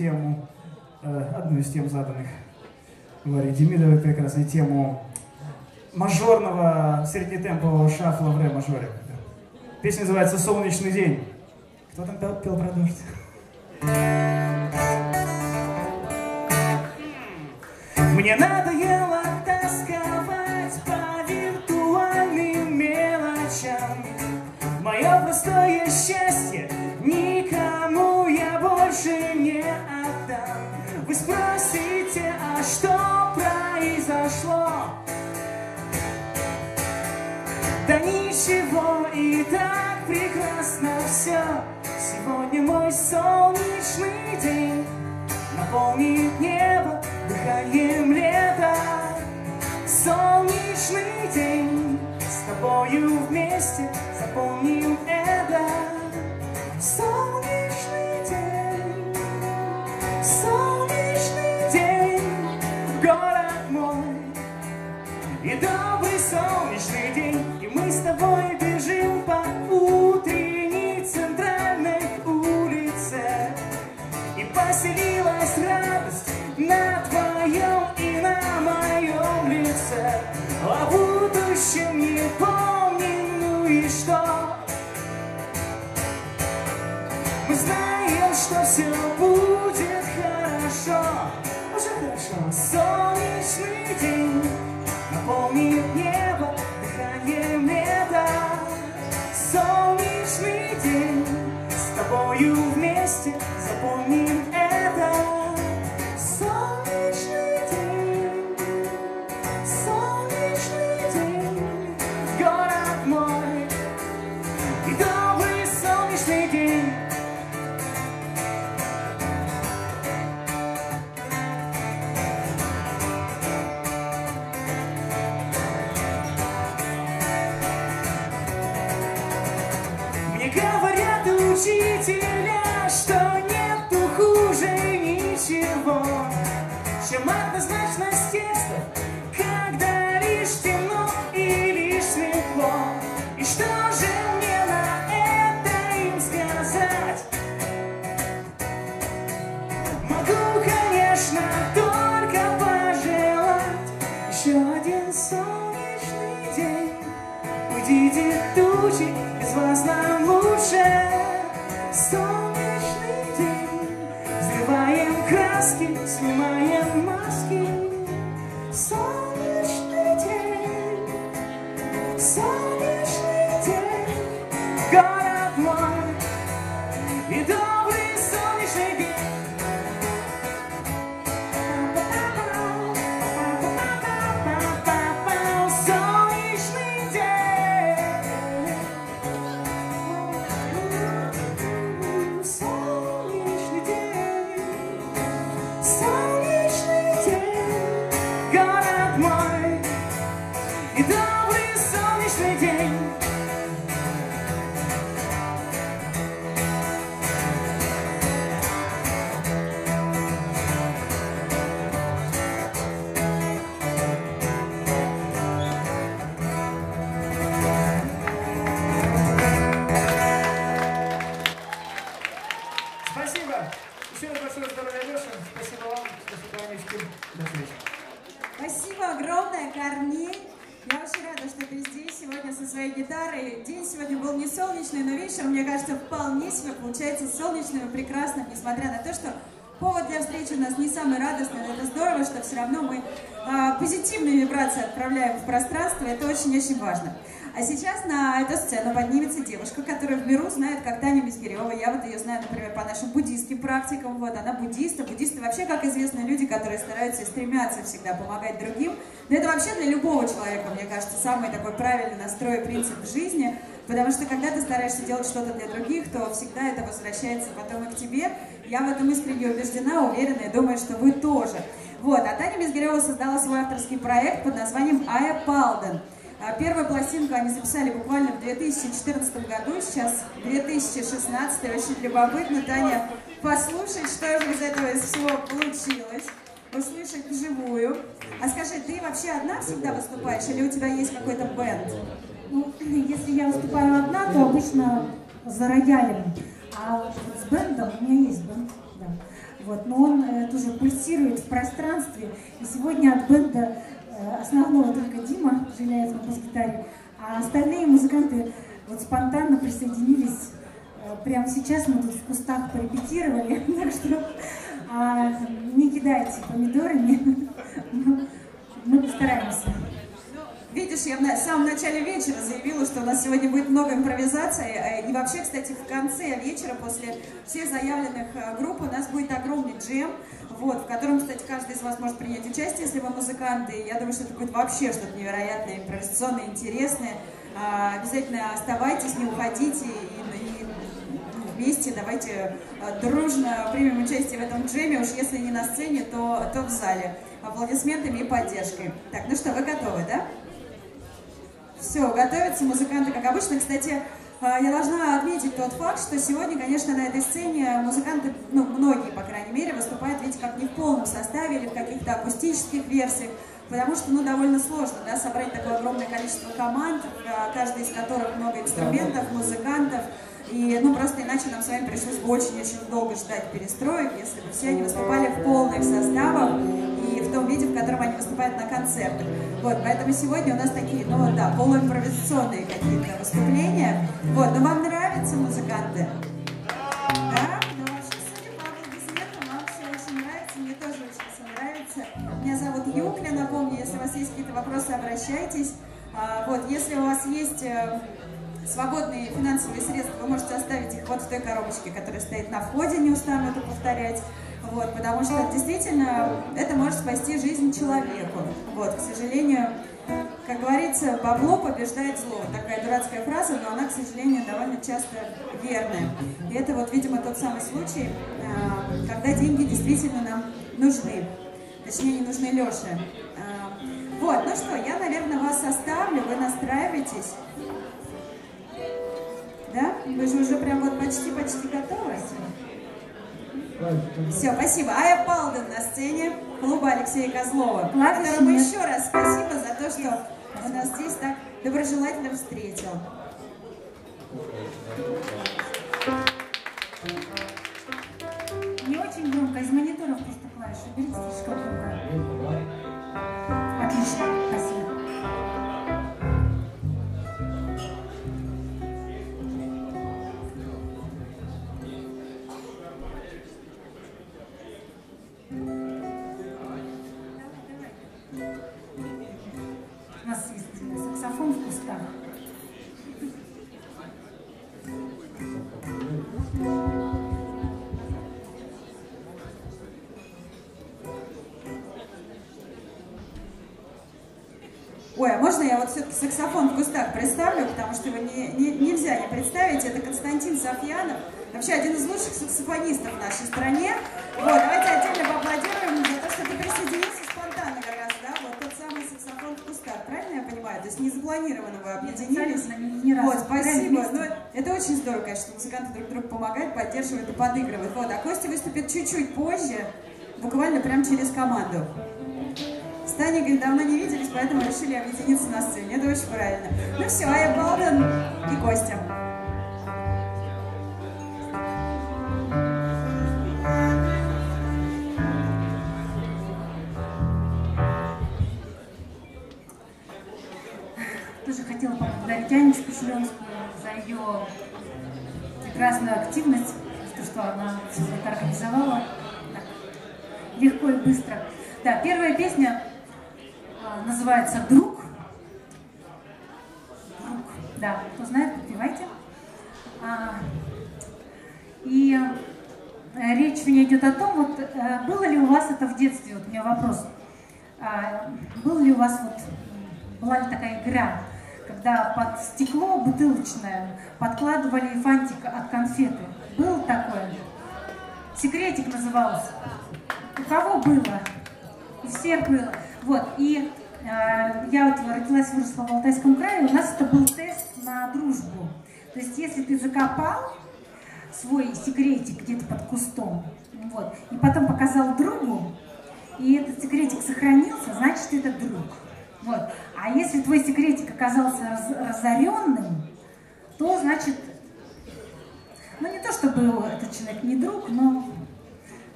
Тему, э, одну из тем заданных Варей Демидовой, прекрасной тему мажорного среднетемпового шафла в ре-мажоре. Песня называется «Солнечный день». Кто там пел, пел про дождь? Мне надоело тосковать по виртуальным мелочам. Мое простое счастье никому я больше не спросите, а что произошло? Да ничего, и так прекрасно все. Сегодня мой солнечный день наполнит небо дыханием лета. Солнечный день с тобою вместе запомним это. Солнечный тобой бежим по утренней центральной улице. И поселилась радость на твоем и на моем лице. О будущем не помним, ну и что? Мы знаем, что все кажется, вполне себе получается солнечным и прекрасным, несмотря на то, что повод для встречи у нас не самый радостный, но это здорово, что все равно мы а, позитивные вибрации отправляем в пространство, это очень-очень важно. А сейчас на эту сцену поднимется девушка, которая в миру знает, как Таня Мизгирева. Я вот ее знаю, например, по нашим буддийским практикам. Вот, она буддиста. Буддисты вообще, как известно, люди, которые стараются и стремятся всегда помогать другим. Но это вообще для любого человека, мне кажется, самый такой правильный настрой и принцип в жизни. Потому что когда ты стараешься делать что-то для других, то всегда это возвращается потом и к тебе. Я в этом искренне убеждена, уверена и думаю, что вы тоже. Вот, а Таня Мизгирева создала свой авторский проект под названием «Ая Палден». А Первую пластинку они записали буквально в 2014 году, сейчас 2016, очень любопытно. Таня, послушать, что же из этого из всего получилось, услышать вживую. А скажи, ты вообще одна всегда выступаешь или у тебя есть какой-то бенд? Ну, если я выступаю одна, то обычно за роялем. А с бендом, у меня есть бенд, да. Вот, но он э, тоже пульсирует в пространстве. И сегодня от бенда э, основного только Дима Жиляев на бас-гитаре, а остальные музыканты вот спонтанно присоединились. Э, прямо сейчас мы тут в кустах порепетировали, так что а, не кидайте помидорами, мы постараемся. Видишь, я в самом начале вечера заявила, что у нас сегодня будет много импровизации. Э, И вообще, кстати, в конце вечера, после всех заявленных э, групп, у нас будет огромный джем, вот, в котором, кстати, каждый из вас может принять участие, если вы музыканты. Я думаю, что это будет вообще что-то невероятное, импровизационное, интересное. А, Обязательно оставайтесь, не уходите и, и вместе давайте э, дружно примем участие в этом джеме. Уж если не на сцене, то, то в зале. Аплодисментами и поддержкой. Так, ну что, вы готовы, да? Все, готовятся музыканты, как обычно. Кстати, а, я должна отметить тот факт, что сегодня, конечно, на этой сцене музыканты, ну, многие, по крайней мере, выступают, видите, как не в полном составе или в каких-то акустических версиях, потому что, ну, довольно сложно, да, собрать такое огромное количество команд, а, каждый из которых много инструментов, музыкантов, и, ну, просто иначе нам с вами пришлось бы очень-очень долго ждать перестроек, если бы все они выступали в полных составах и в том виде, в котором они выступают на концертах. Вот, поэтому сегодня у нас такие, ну, да, полуимпровизационные какие-то выступления. Вот, но вам нравятся музыканты? Да? Ну, вообще, судя по аплодисментам, вам все очень нравится, мне тоже очень все нравится. Меня зовут Юкля, напомню, если у вас есть какие-то вопросы, обращайтесь. А, вот, если у вас есть э, свободные финансовые средства, вы можете оставить их вот в той коробочке, которая стоит на входе, не устану это повторять. Вот, потому что действительно это может спасти жизнь человеку. Вот, к сожалению, как говорится, бабло побеждает зло. Такая дурацкая фраза, но она, к сожалению, довольно часто верная. И это вот, видимо, тот самый случай, а, когда деньги действительно нам нужны. Точнее, не нужны Леше. А, Вот, ну что, я, наверное, вас оставлю, вы настраивайтесь. Да? Вы же уже прям вот почти-почти готовы? Все, спасибо. Ая Палден на сцене клуба Алексея Козлова, которому еще раз спасибо за то, что он нас здесь так доброжелательно встретил. Не очень громко, из мониторов просто клавиши. Берите слишком громко. Отлично, саксофон в кустах представлю, потому что его не, не, нельзя не представить. Это Константин Софьянов, вообще один из лучших саксофонистов в нашей стране. Вот, давайте отдельно поаплодируем за то, что ты присоединился спонтанно как раз, да, вот тот самый саксофон в кустах, правильно я понимаю? То есть не запланированно вы объединились. Ни, ни разу. Вот, спасибо. Ну, это очень здорово, конечно, что музыканты друг другу помогают, поддерживают и подыгрывают. Вот, а Костя выступит чуть-чуть позже, буквально прямо через команду. С Таней, говорит, давно не виделись, поэтому решили объединиться на сцене. Это очень правильно. Ну все, Ая Балден и Костя. Тоже хотела поблагодарить Анечку Шленскую за ее прекрасную активность, то, что она все это организовала так, легко и быстро. Да, первая песня а, называется «Друг». Друг, да, кто знает, подпевайте. А, и э, речь у меня идет о том, вот э, было ли у вас это в детстве, вот у меня вопрос, а, был ли у вас вот, была ли такая игра, когда под стекло бутылочное подкладывали фантик от конфеты. Было такое? Секретик назывался. У кого было? У всех было. Вот, и э, я вот родилась, выросла в Алтайском крае, у нас это был тест на дружбу. То есть, если ты закопал свой секретик где-то под кустом, вот, и потом показал другу, и этот секретик сохранился, значит, это друг. Вот. А если твой секретик оказался раз, разоренным, то значит, ну не то чтобы этот человек не друг, но,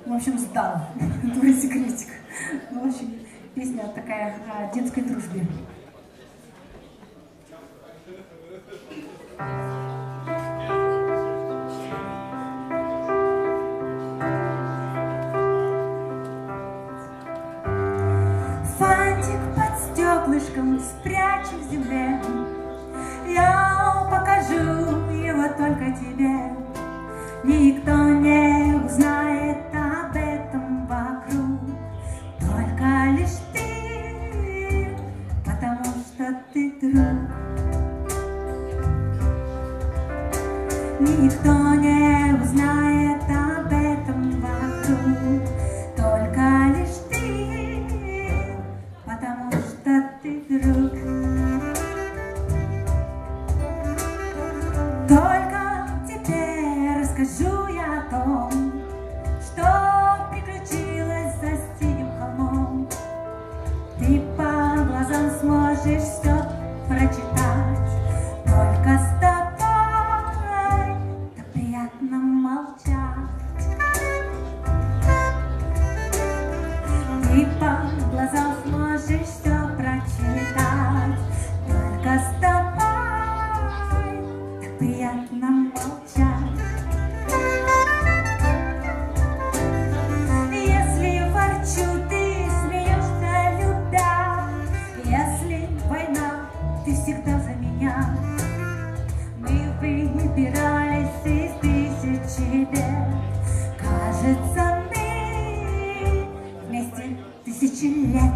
в общем, сдал твой секретик. Ну, общем, песня такая о детской дружбе. Фантик под стеклышком спрячу в земле. Я покажу его только тебе. Никто не узнает Никто не тысячи лет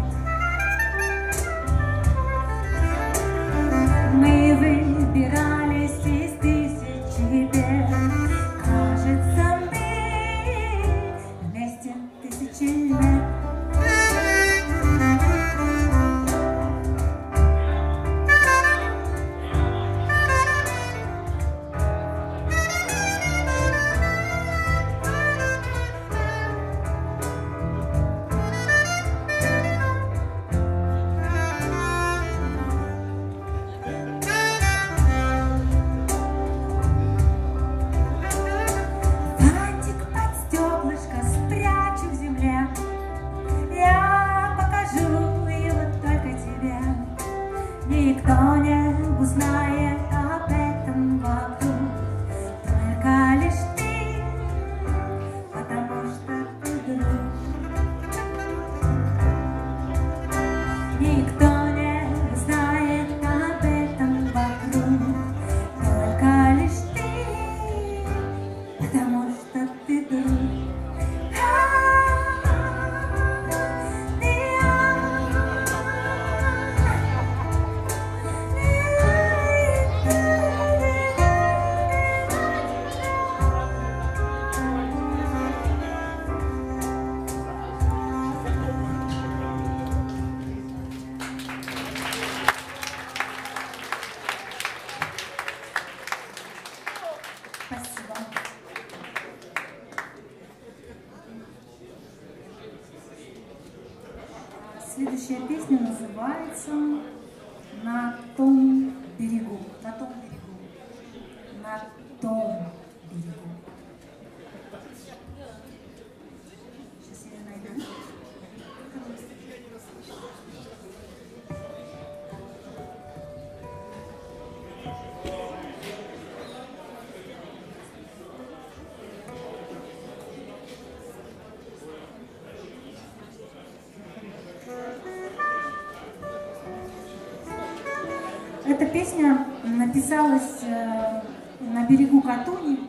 песня написалась э, на берегу Катуни.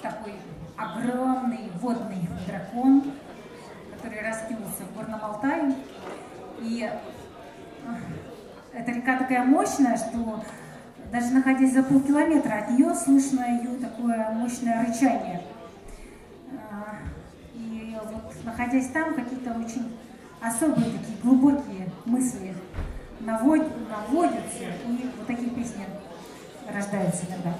Такой огромный водный дракон, который раскинулся в Горном Алтае. И э, эта река такая мощная, что даже находясь за полкилометра от нее, слышно ее такое мощное рычание. А, И вот находясь там, какие-то очень особые такие глубокие мысли наводятся, и вот такие песни рождаются иногда.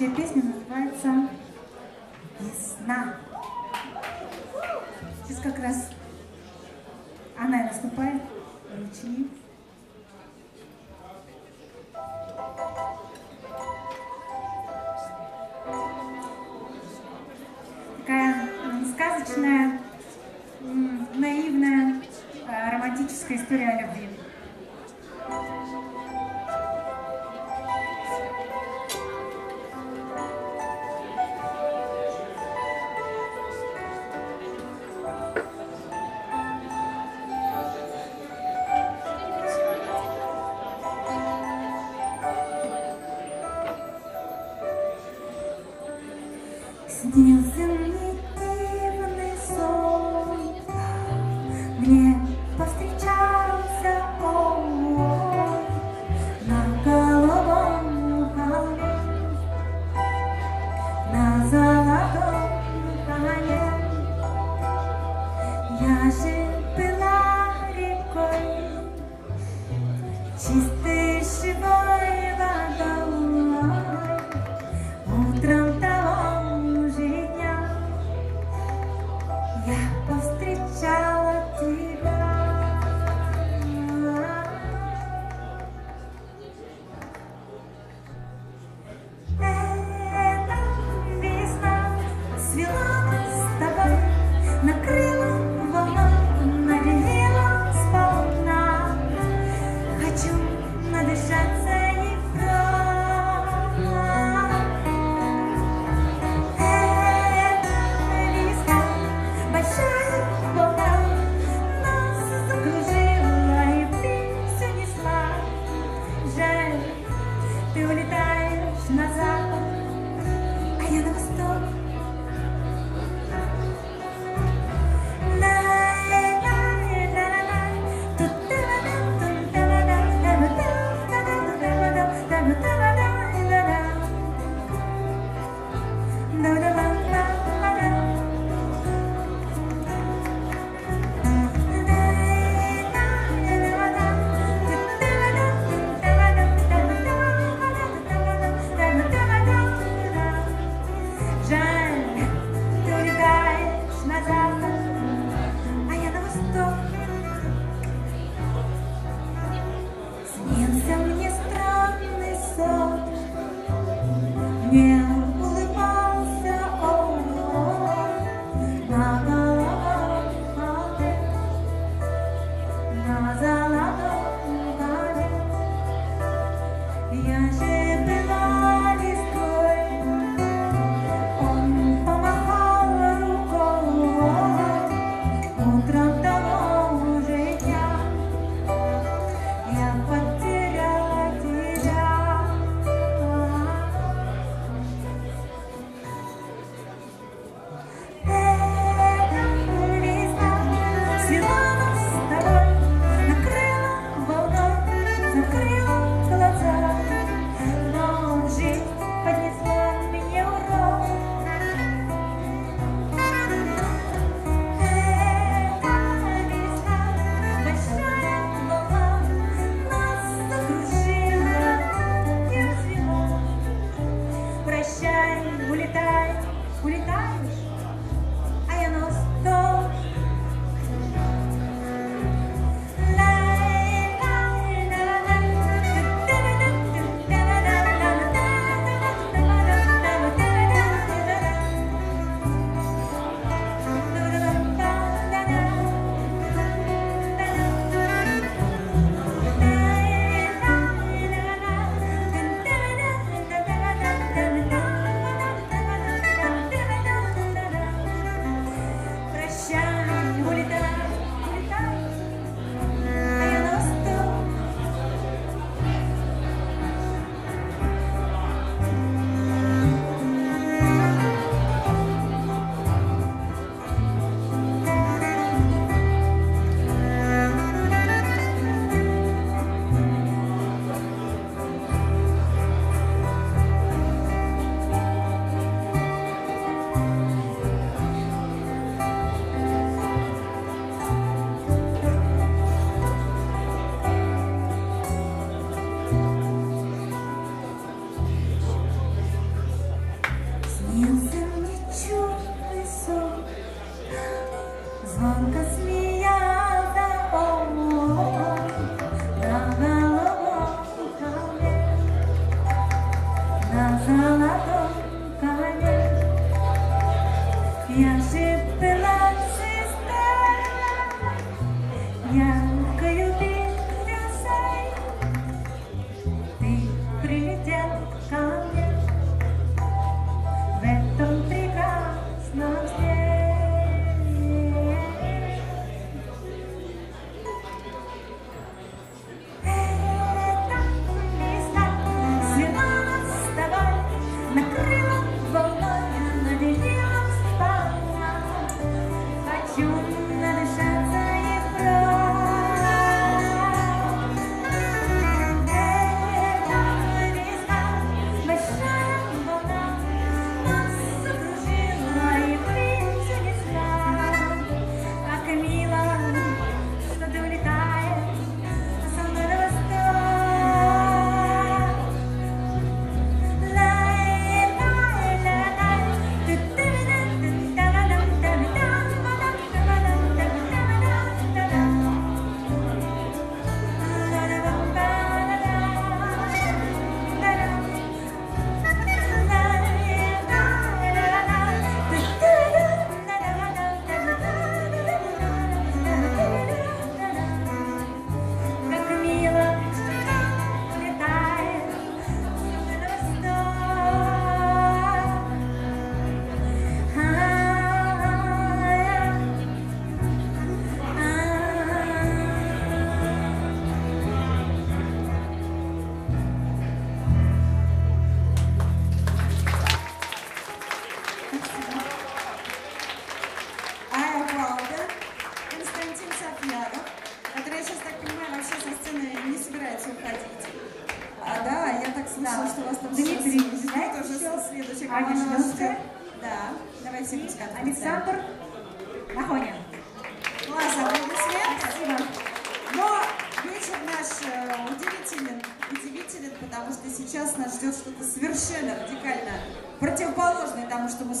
Следующая песня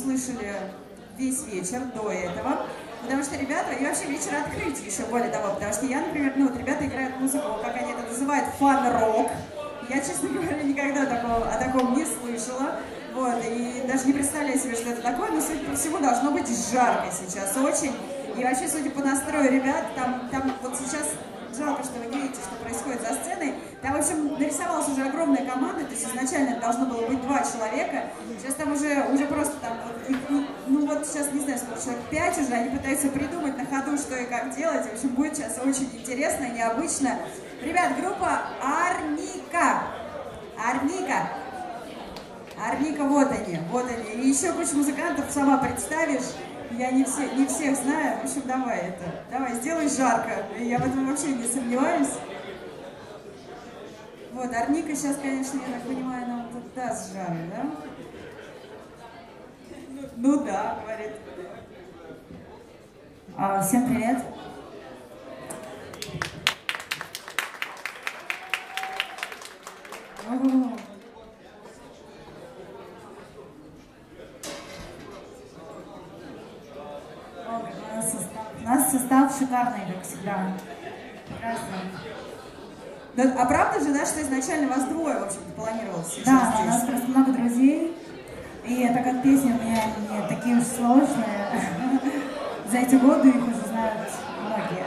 тому, что мы слышали весь вечер до этого. Потому что ребята, и вообще вечер открытия еще более того, потому что я, например, ну вот ребята играют музыку, как они это называют, фан-рок. Я, честно говоря, никогда такого, о таком не слышала. Вот, и даже не представляю себе, что это такое, но, судя по всему, должно быть жарко сейчас очень. И вообще, судя по настрою ребят, там, там вот сейчас жалко, что вы не видите, что происходит за сценой. Там, в общем, нарисовалась уже огромная команда, то есть изначально должно было быть два человека. Сейчас там уже, уже просто там, ну, ну вот сейчас не знаю, сколько человек, пять уже, они пытаются придумать на ходу, что и как делать. В общем, будет сейчас очень интересно, необычно. Ребят, группа Арника. Арника. Арника, вот они, вот они. И еще куча музыкантов, сама представишь. Я не, все, не всех знаю. В общем, давай это. Давай, сделай жарко. Я в этом вообще не сомневаюсь. Вот, Арника сейчас, конечно, я так понимаю, нам тут даст жару, да? Ну, ну да, говорит. А, Всем привет. О. У нас состав шикарный, как всегда. Прекрасный. Да, а правда же, да, что изначально вас двое, в общем-то, планировалось Да, у здесь? нас просто много друзей. И так как песни у меня не такие уж сложные, за эти годы их уже знают многие.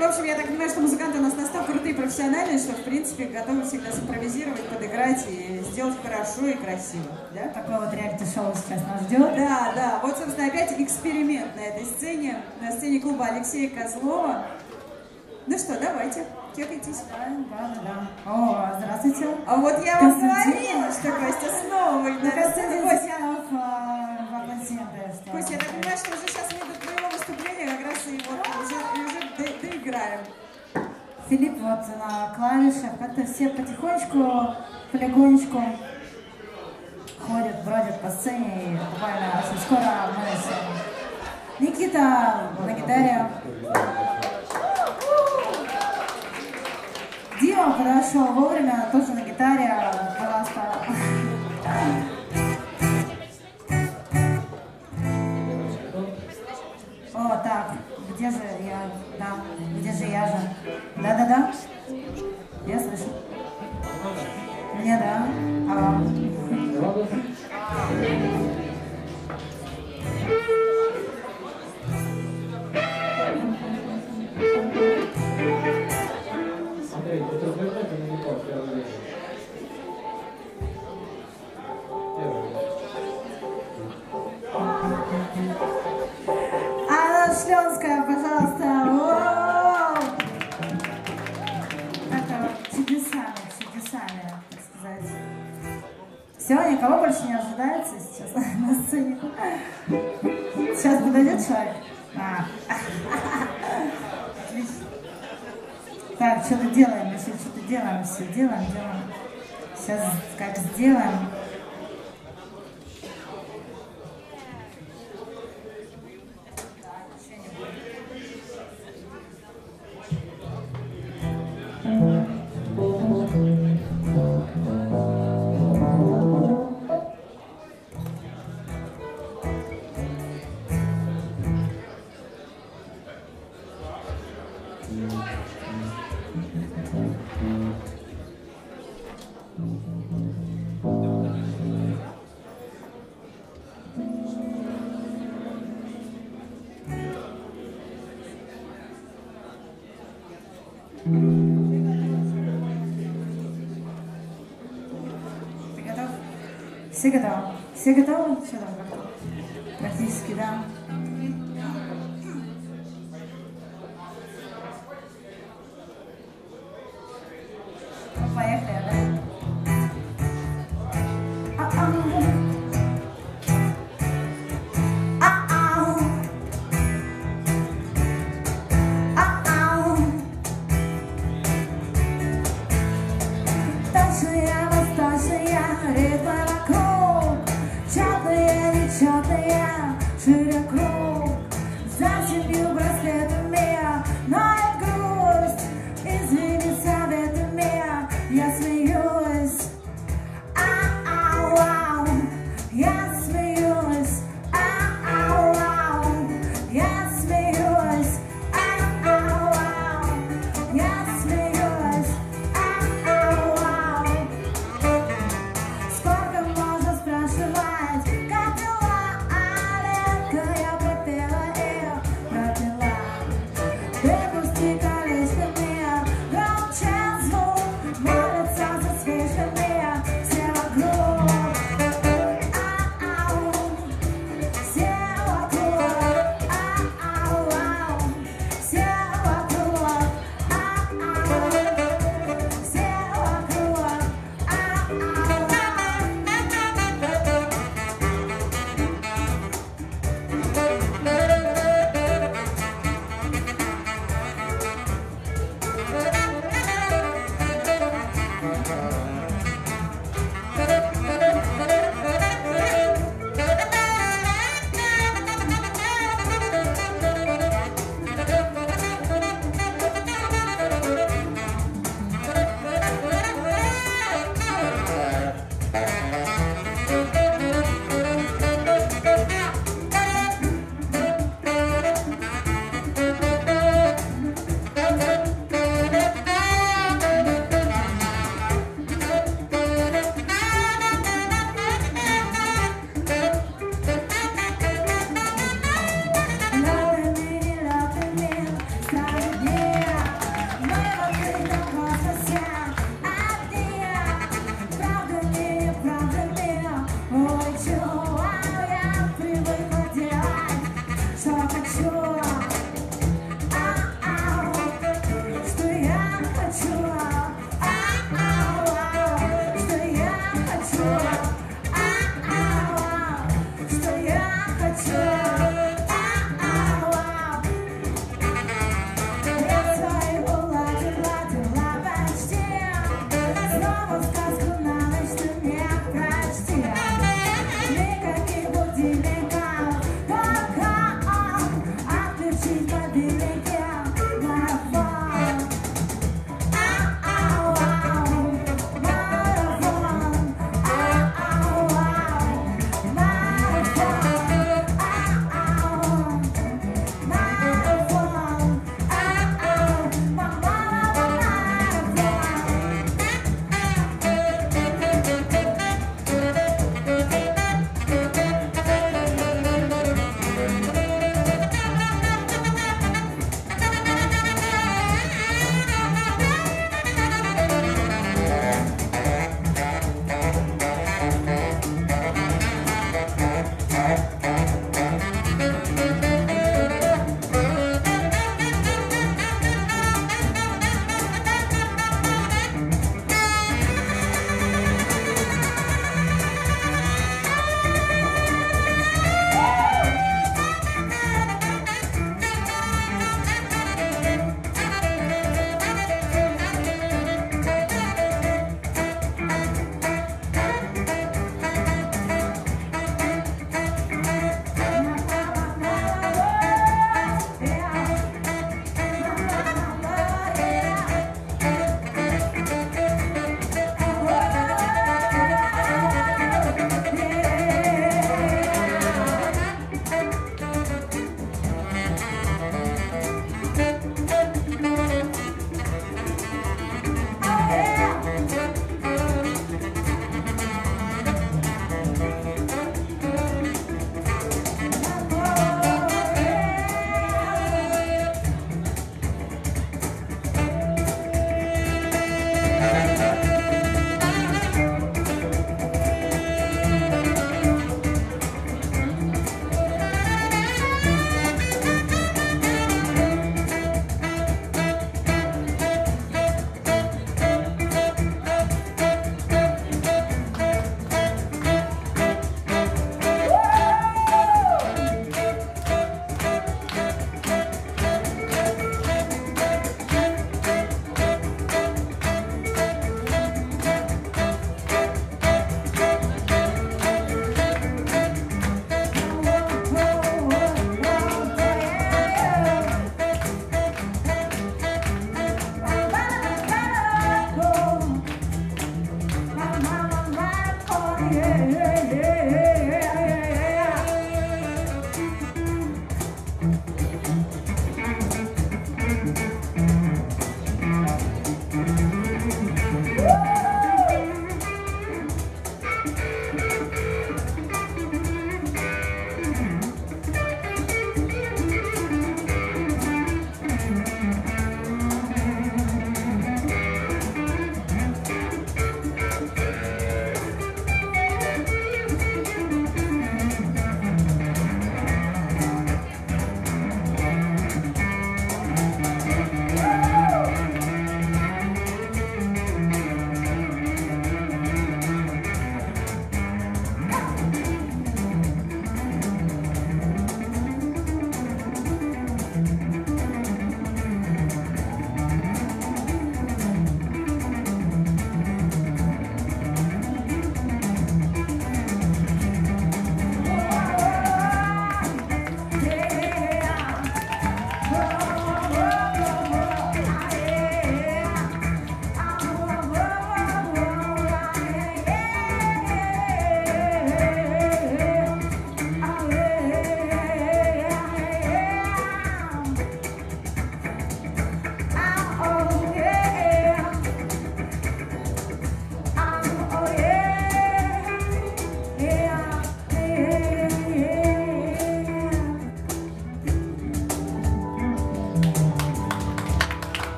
В общем, я так понимаю, что музыканты у нас настолько крутые и профессиональные, что, в принципе, готовы всегда симпровизировать, подыграть и сделать хорошо и красиво, да? Такое вот реалити-шоу сейчас нас ждет. Да, да. Вот, собственно, опять эксперимент на этой сцене, на сцене клуба Алексея Козлова. Ну что, давайте, чекайтесь. Да, да, да. О, здравствуйте. А вот я вам говорила, что Костя снова Ну. Константин Кость, Зиянов, а, я так понимаю, что уже сейчас мы до твоего выступления как раз и вот уже, и уже до- доиграем. Филипп вот на клавишах. Как-то все потихонечку, полигонечку ходят, бродят по сцене и буквально очень скоро мы сцене. Никита на гитаре. Дима подошел вовремя, тоже на гитаре, пожалуйста. Где же я? Да, где же я же? Да-да-да. Я слышу. Мне да. А вам? Ожидается сейчас на сцене. Сейчас подойдет человек. А. Так, что-то делаем, еще что-то делаем, все делаем, делаем. Сейчас как сделаем. Все готовы? Все там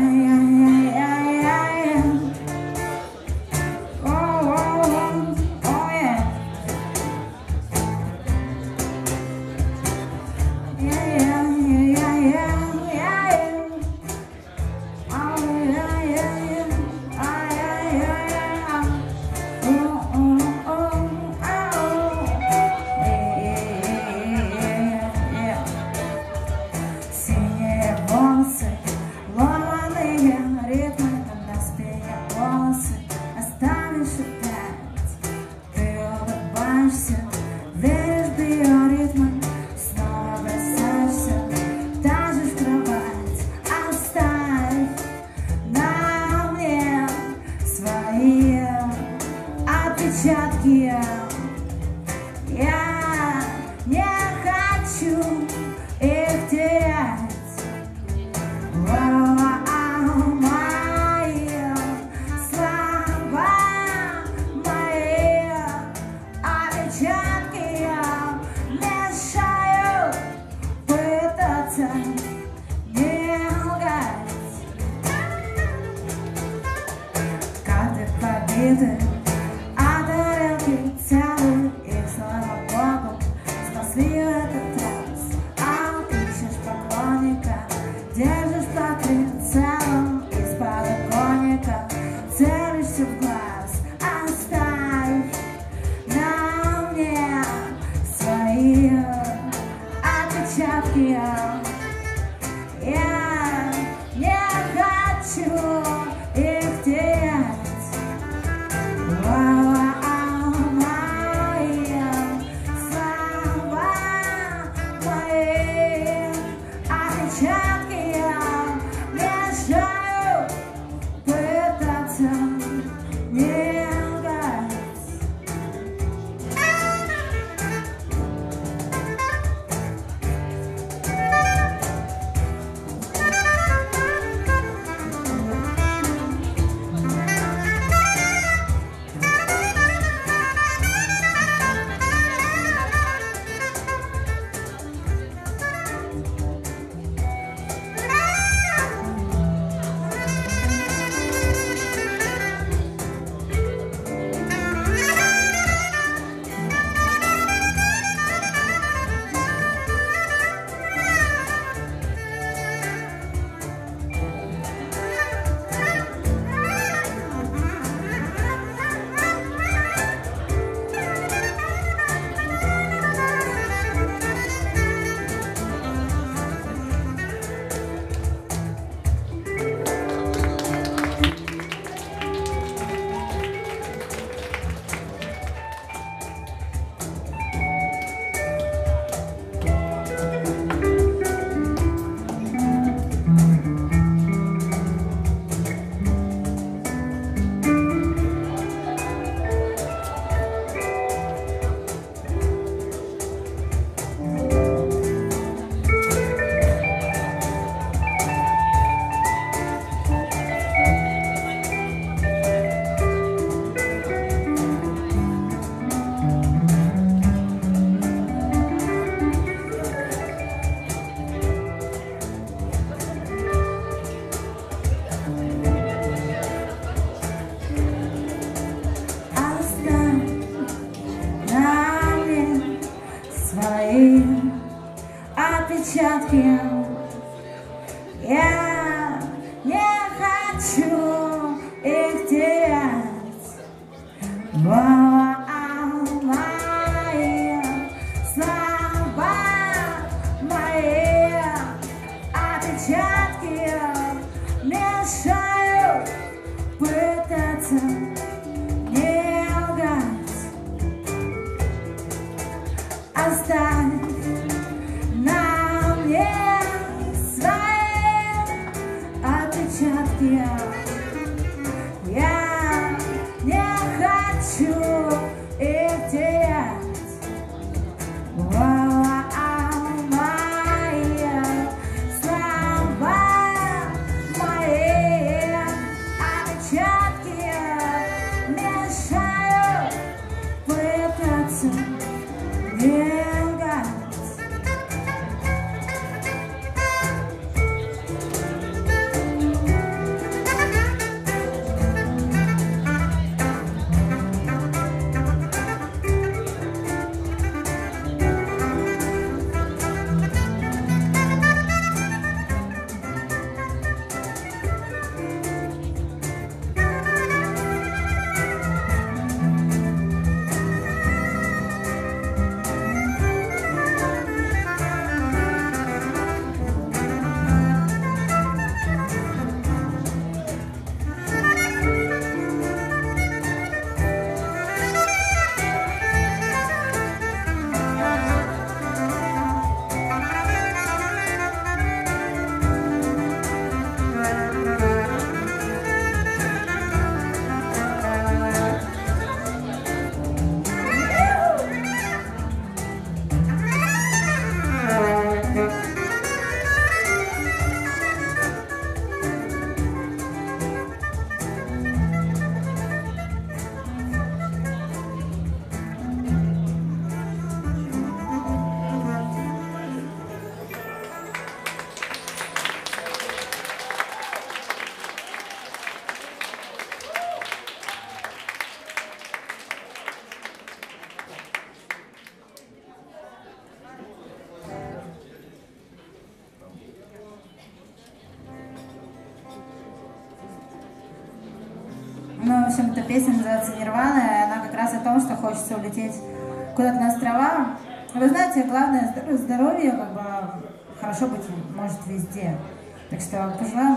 yeah. хочется улететь куда-то на острова. Вы знаете, главное здоровье, как бы хорошо быть может везде. Так что пожелаю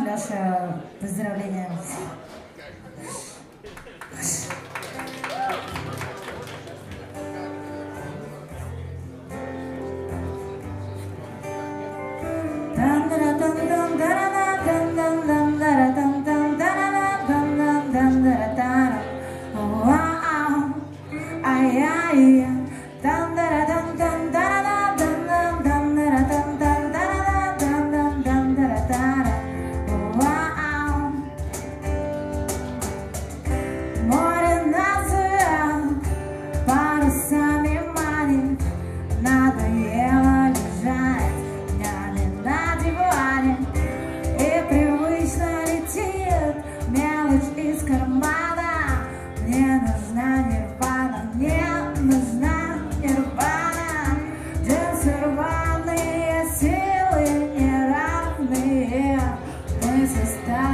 puedes estar.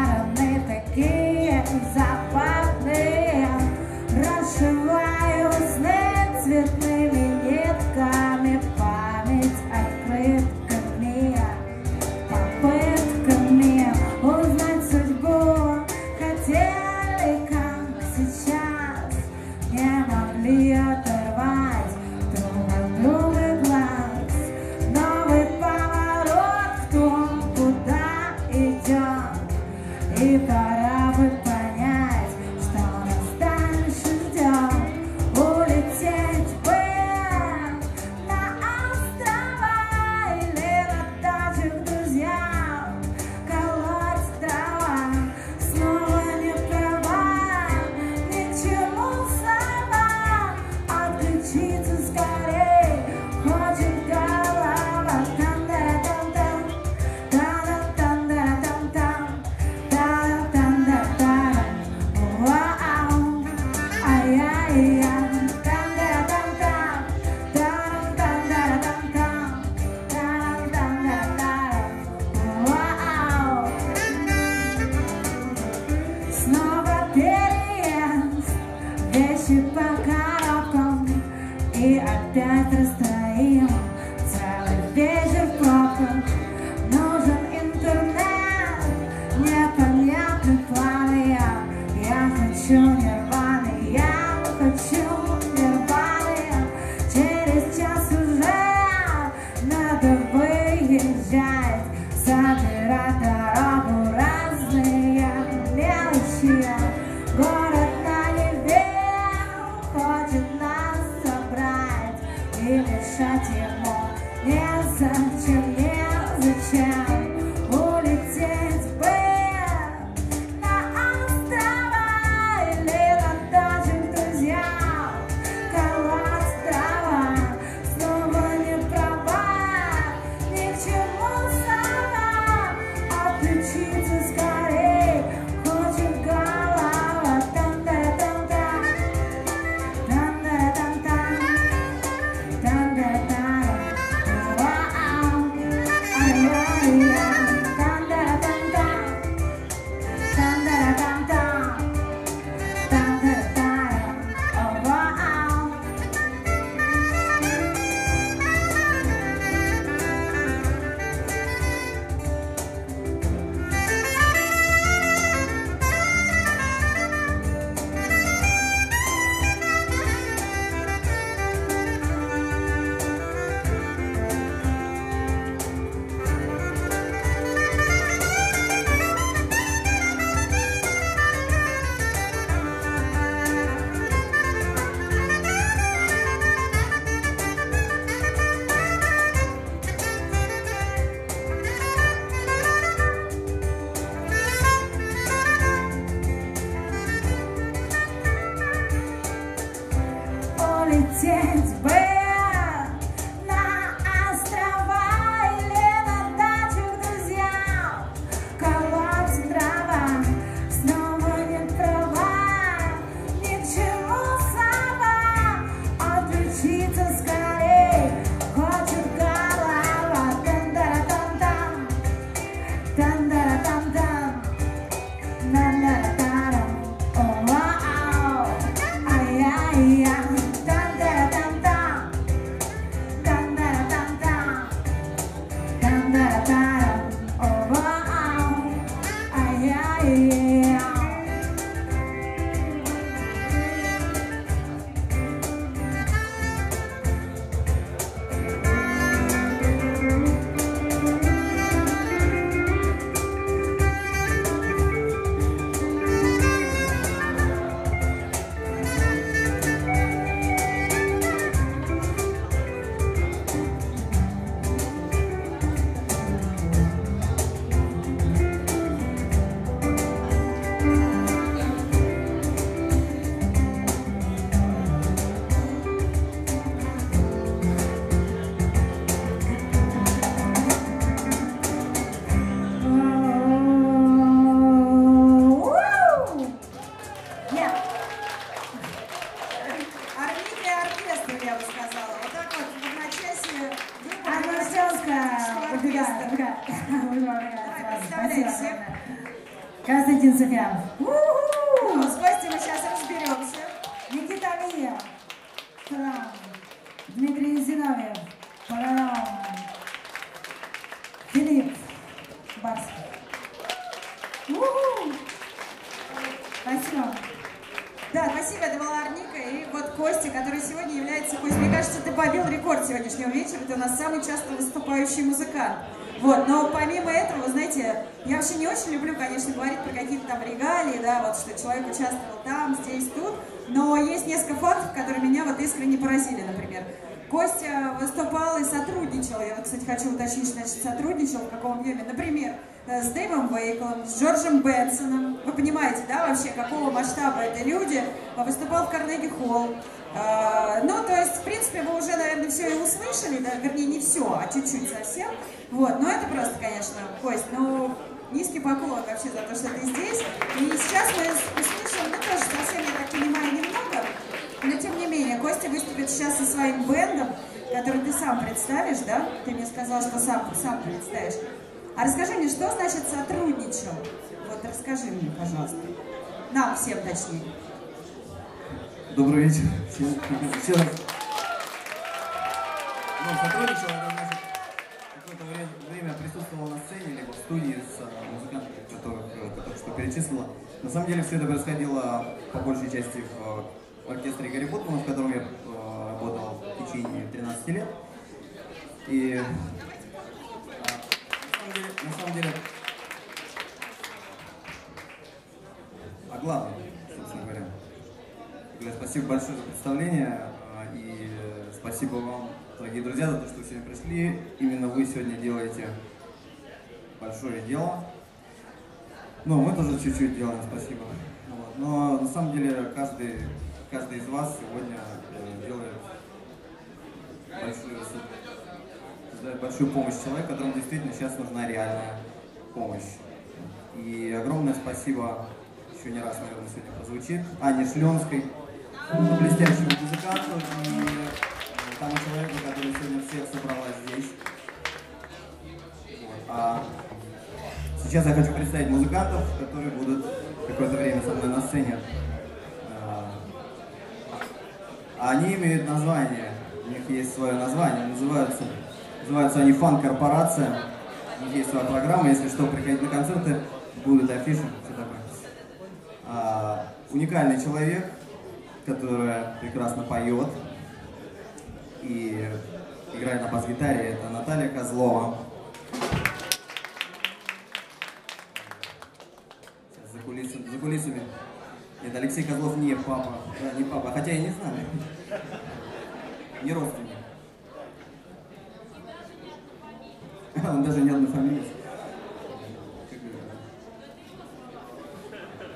Я вообще не очень люблю, конечно, говорить про какие-то там регалии, да, вот, что человек участвовал там, здесь, тут. Но есть несколько фактов, которые меня вот искренне поразили, например. Костя выступал и сотрудничал. Я, вот, кстати, хочу уточнить, значит, сотрудничал в каком объеме. Например, э, с Дэйвом Вейклом, с Джорджем Бенсоном. Вы понимаете, да, вообще, какого масштаба это люди. Выступал в Карнеги Холл. А, ну, то есть, в принципе, вы уже, наверное, все и услышали, да, вернее, не все, а чуть-чуть совсем. Вот, но это просто, конечно, Кость, ну, низкий поклон вообще за то, что ты здесь. И сейчас мы услышим, ну, тоже совсем, я так понимаю, немного, но тем не менее, Костя выступит сейчас со своим бендом, который ты сам представишь, да? Ты мне сказал, что сам, сам представишь. А расскажи мне, что значит сотрудничал? Вот расскажи мне, пожалуйста. Нам всем точнее. Добрый вечер. Всем. Ну, сотрудничал, это перечислила. На самом деле все это происходило по большей части в в оркестре Гарри Поттера, в котором я э, работал в течение 13 лет. И э, на самом деле, на самом деле а главное, собственно говоря, спасибо большое за представление э, и э, спасибо вам, дорогие друзья, за то, что вы сегодня пришли. Именно вы сегодня делаете большое дело. Ну, мы тоже чуть-чуть делаем, спасибо. Вот. Но на самом деле каждый каждый из вас сегодня э, делает большую, большую помощь человеку, которому действительно сейчас нужна реальная помощь. И огромное спасибо, еще не раз, наверное, сегодня прозвучит, Ане Шленской, блестящему музыканту и тому человеку, который сегодня всех собралась здесь. Вот. А сейчас я хочу представить музыкантов, которые будут какое-то время со мной на сцене. Они имеют название, у них есть свое название, называются, называются они «Фан-корпорация». У них есть своя программа, если что, приходите на концерты, будут афиши, все такое. А, уникальный человек, которая прекрасно поет и играет на бас-гитаре, это Наталья Козлова. За кулисами, за кулисами нет, Алексей Козлов не папа. Да, не папа, хотя я не знаю. Не родственник. Он даже не одной фамилии.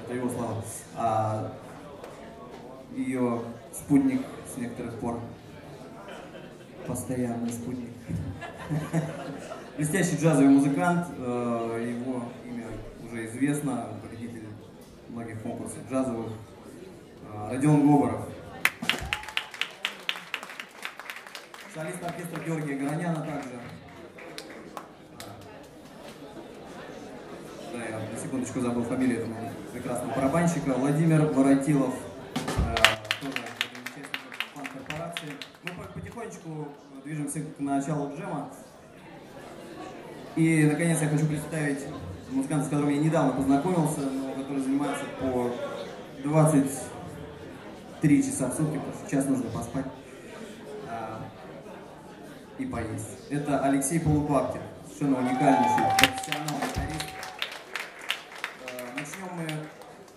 Это его слова. А ее спутник с некоторых пор. Постоянный спутник. Блестящий джазовый музыкант. Э, его имя уже известно многих конкурсах джазовых. А, Родион Говоров. Солист оркестра Георгия Гороняна также. Да, я на секундочку забыл фамилию этого прекрасного барабанщика. Владимир Воротилов, фан-корпорации. Мы потихонечку движемся к началу джема. И, наконец, я хочу представить музыканта, с которым я недавно познакомился, но который занимается по 23 часа в сутки, потому что сейчас нужно поспать а, и поесть. Это Алексей Полупаптин, совершенно уникальнейший профессиональный гитарист. А, начнем мы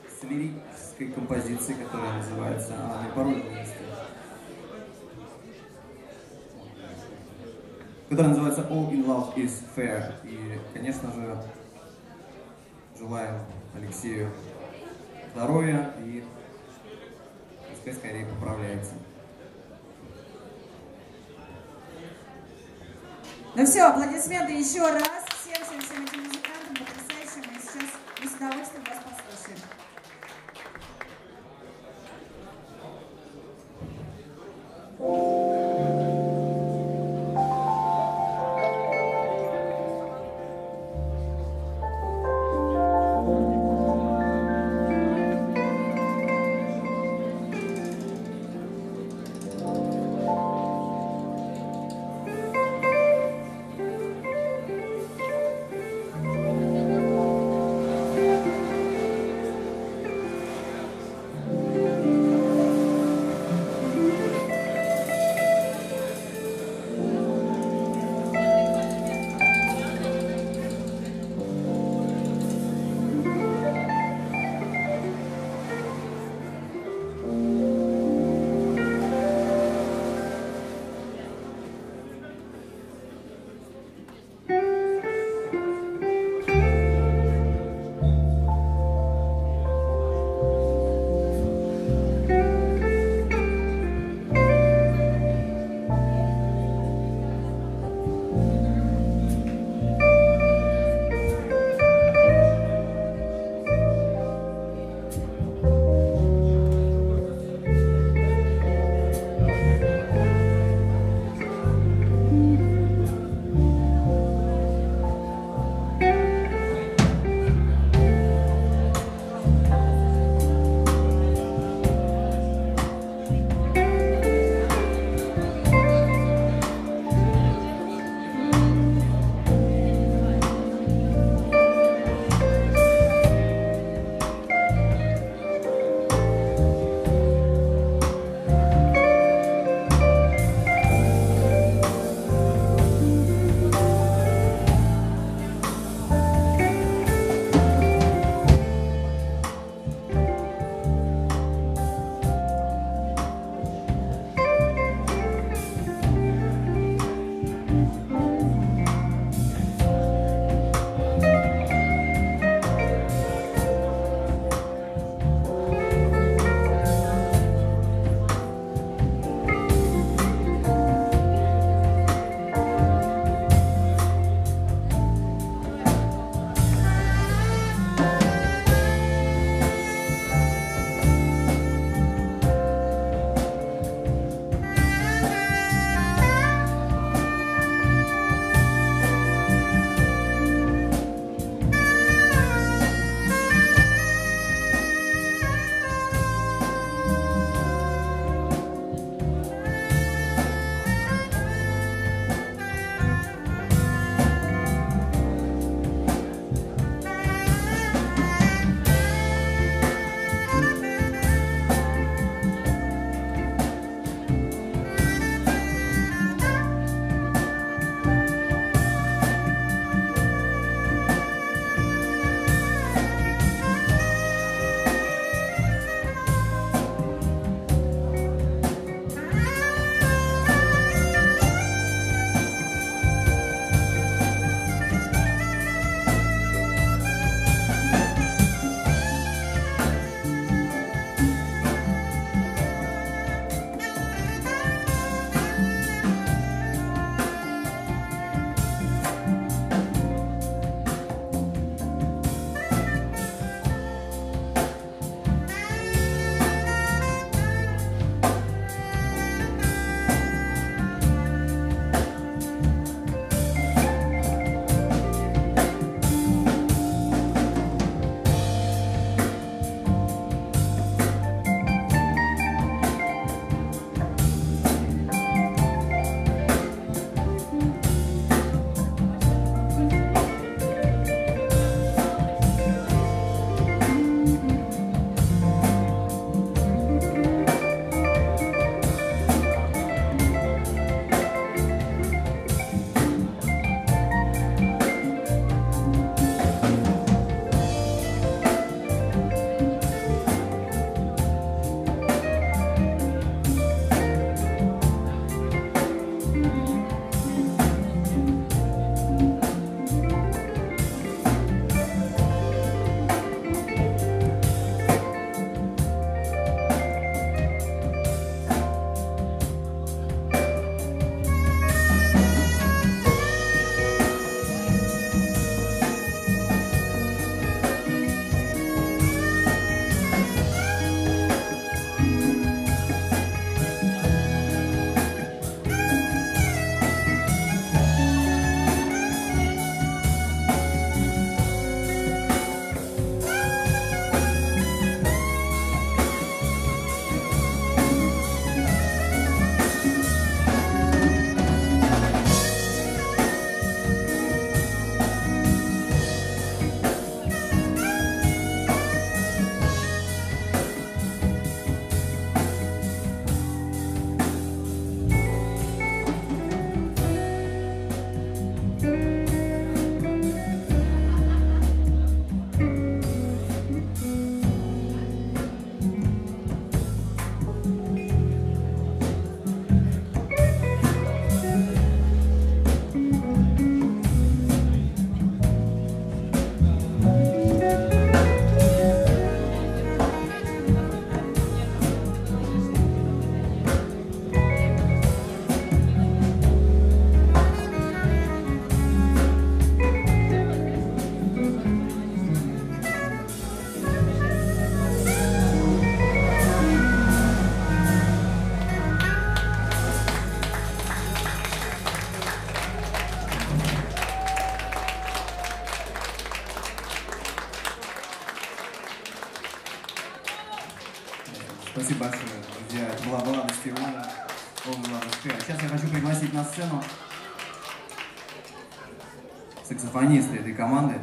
с лирической композиции, которая называется «Она мне пароль которая называется All in Love is Fair. И, конечно же, желаем Алексею здоровья и пускай скорее поправляется. Ну все, аплодисменты еще раз всем, всем, всем этим музыкантам, потрясающим. И сейчас мы с удовольствием вас послушаем. Спасибо саксофониста этой команды.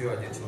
Еще один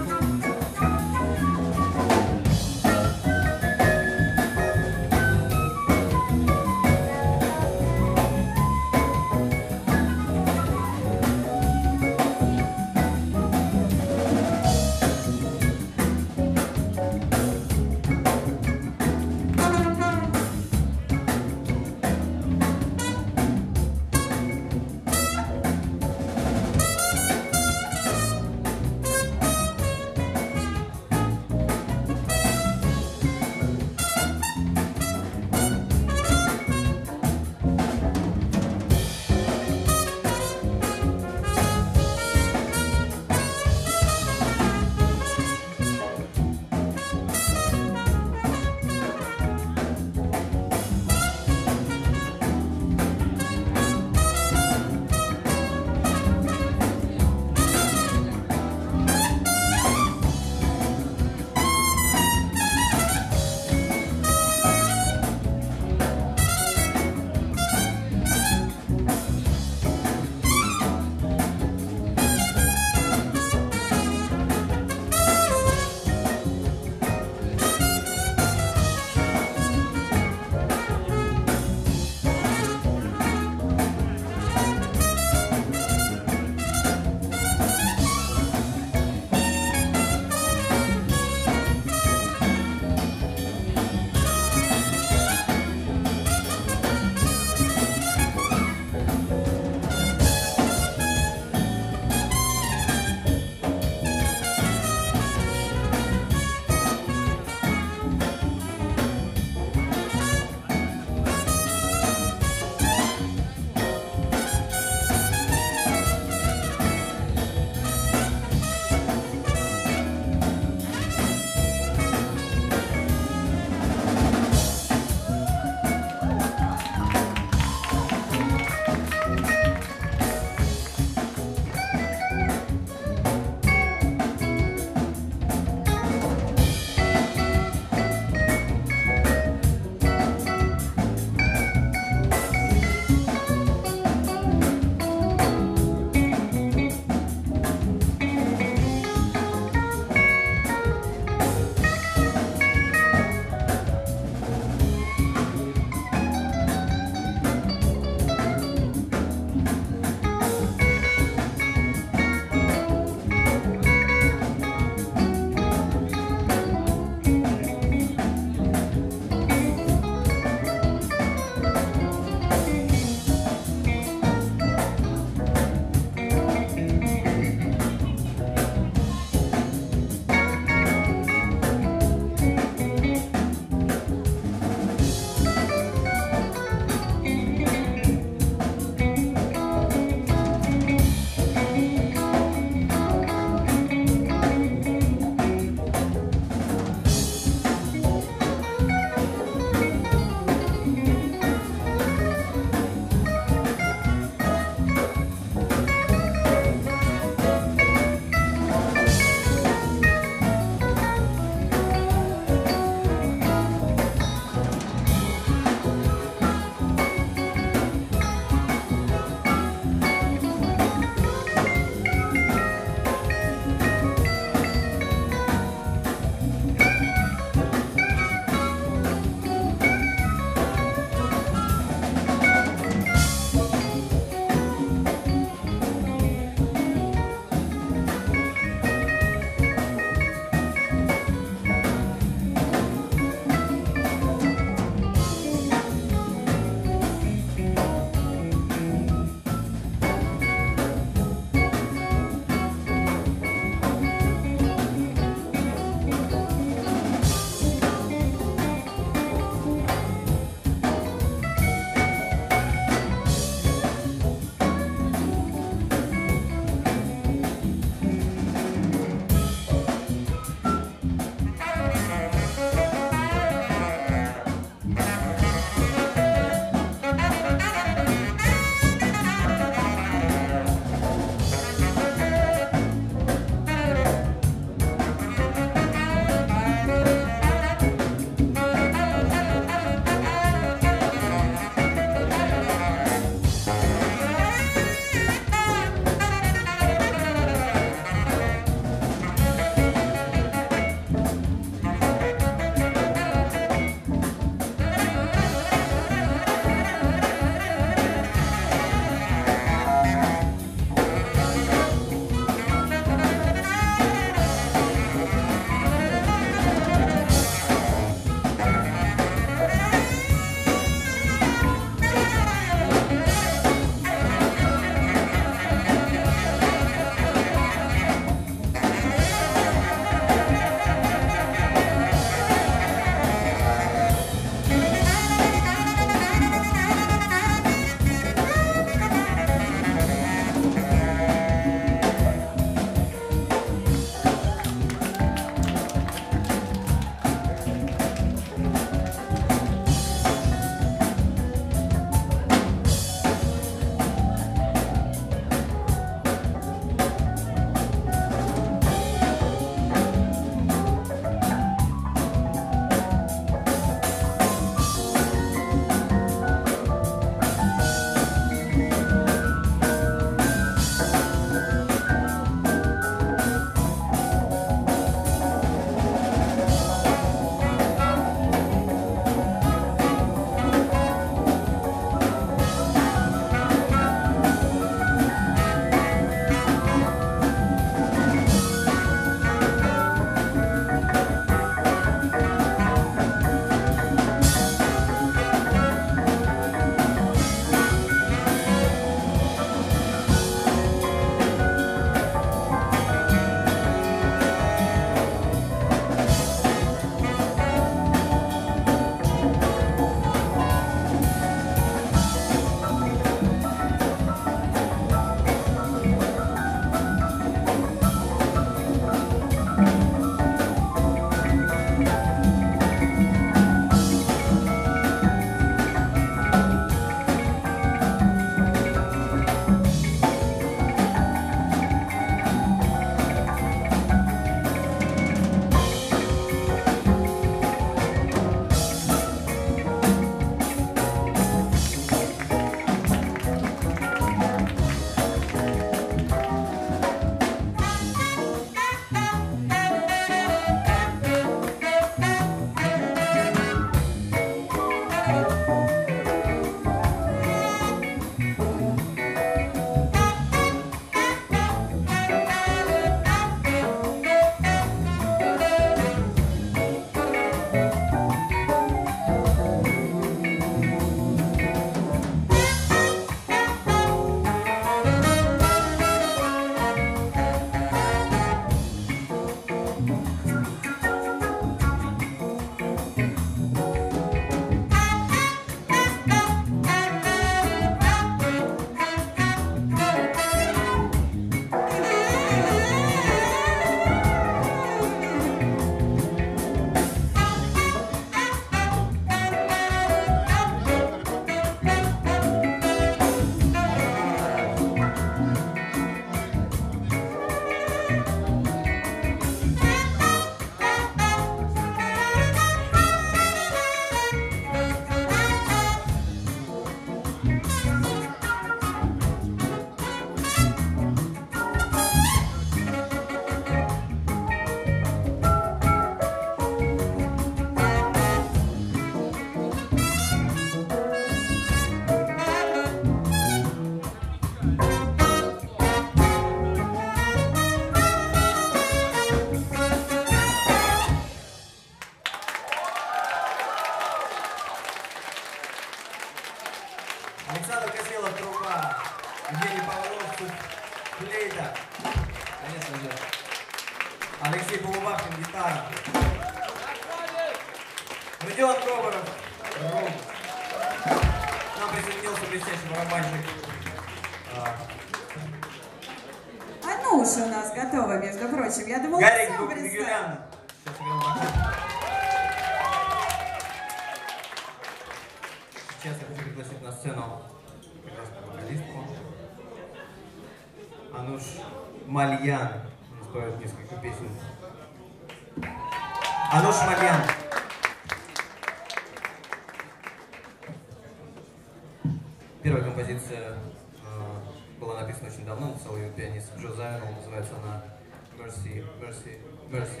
Мерсі. Мерсі.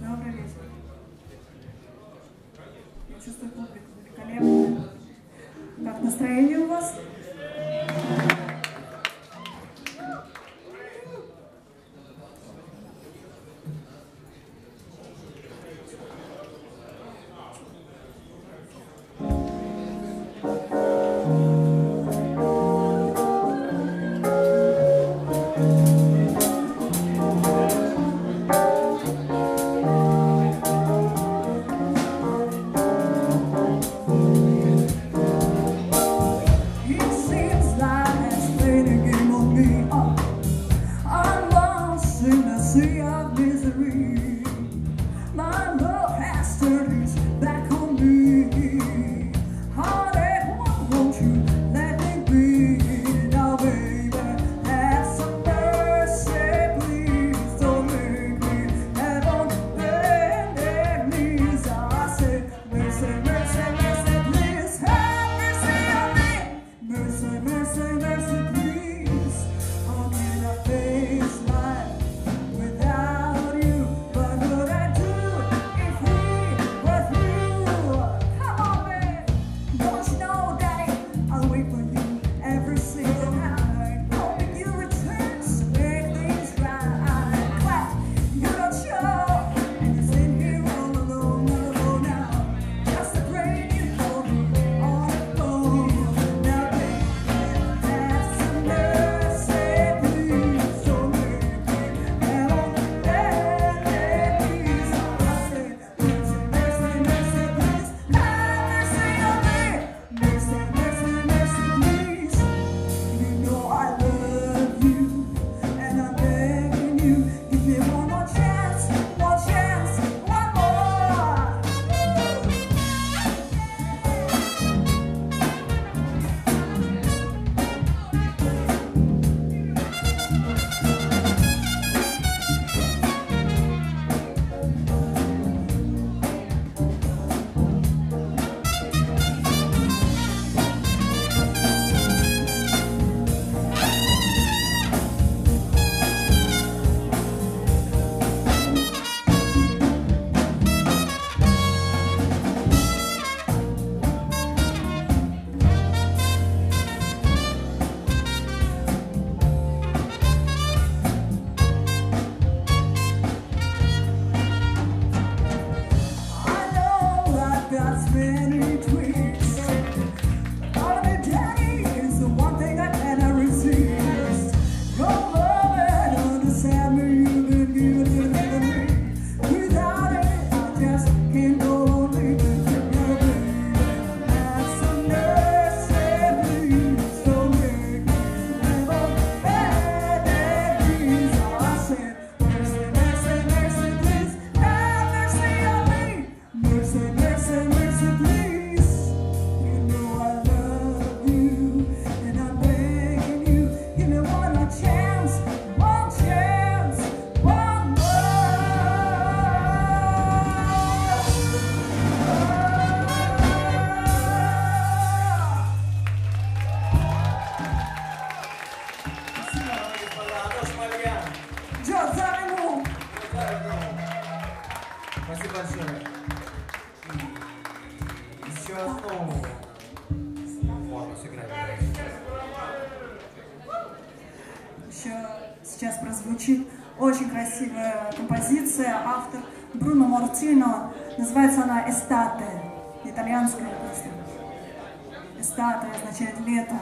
Добрый вечер. Я чувствую публику великолепно. Как настроение у вас? статуя означает лето.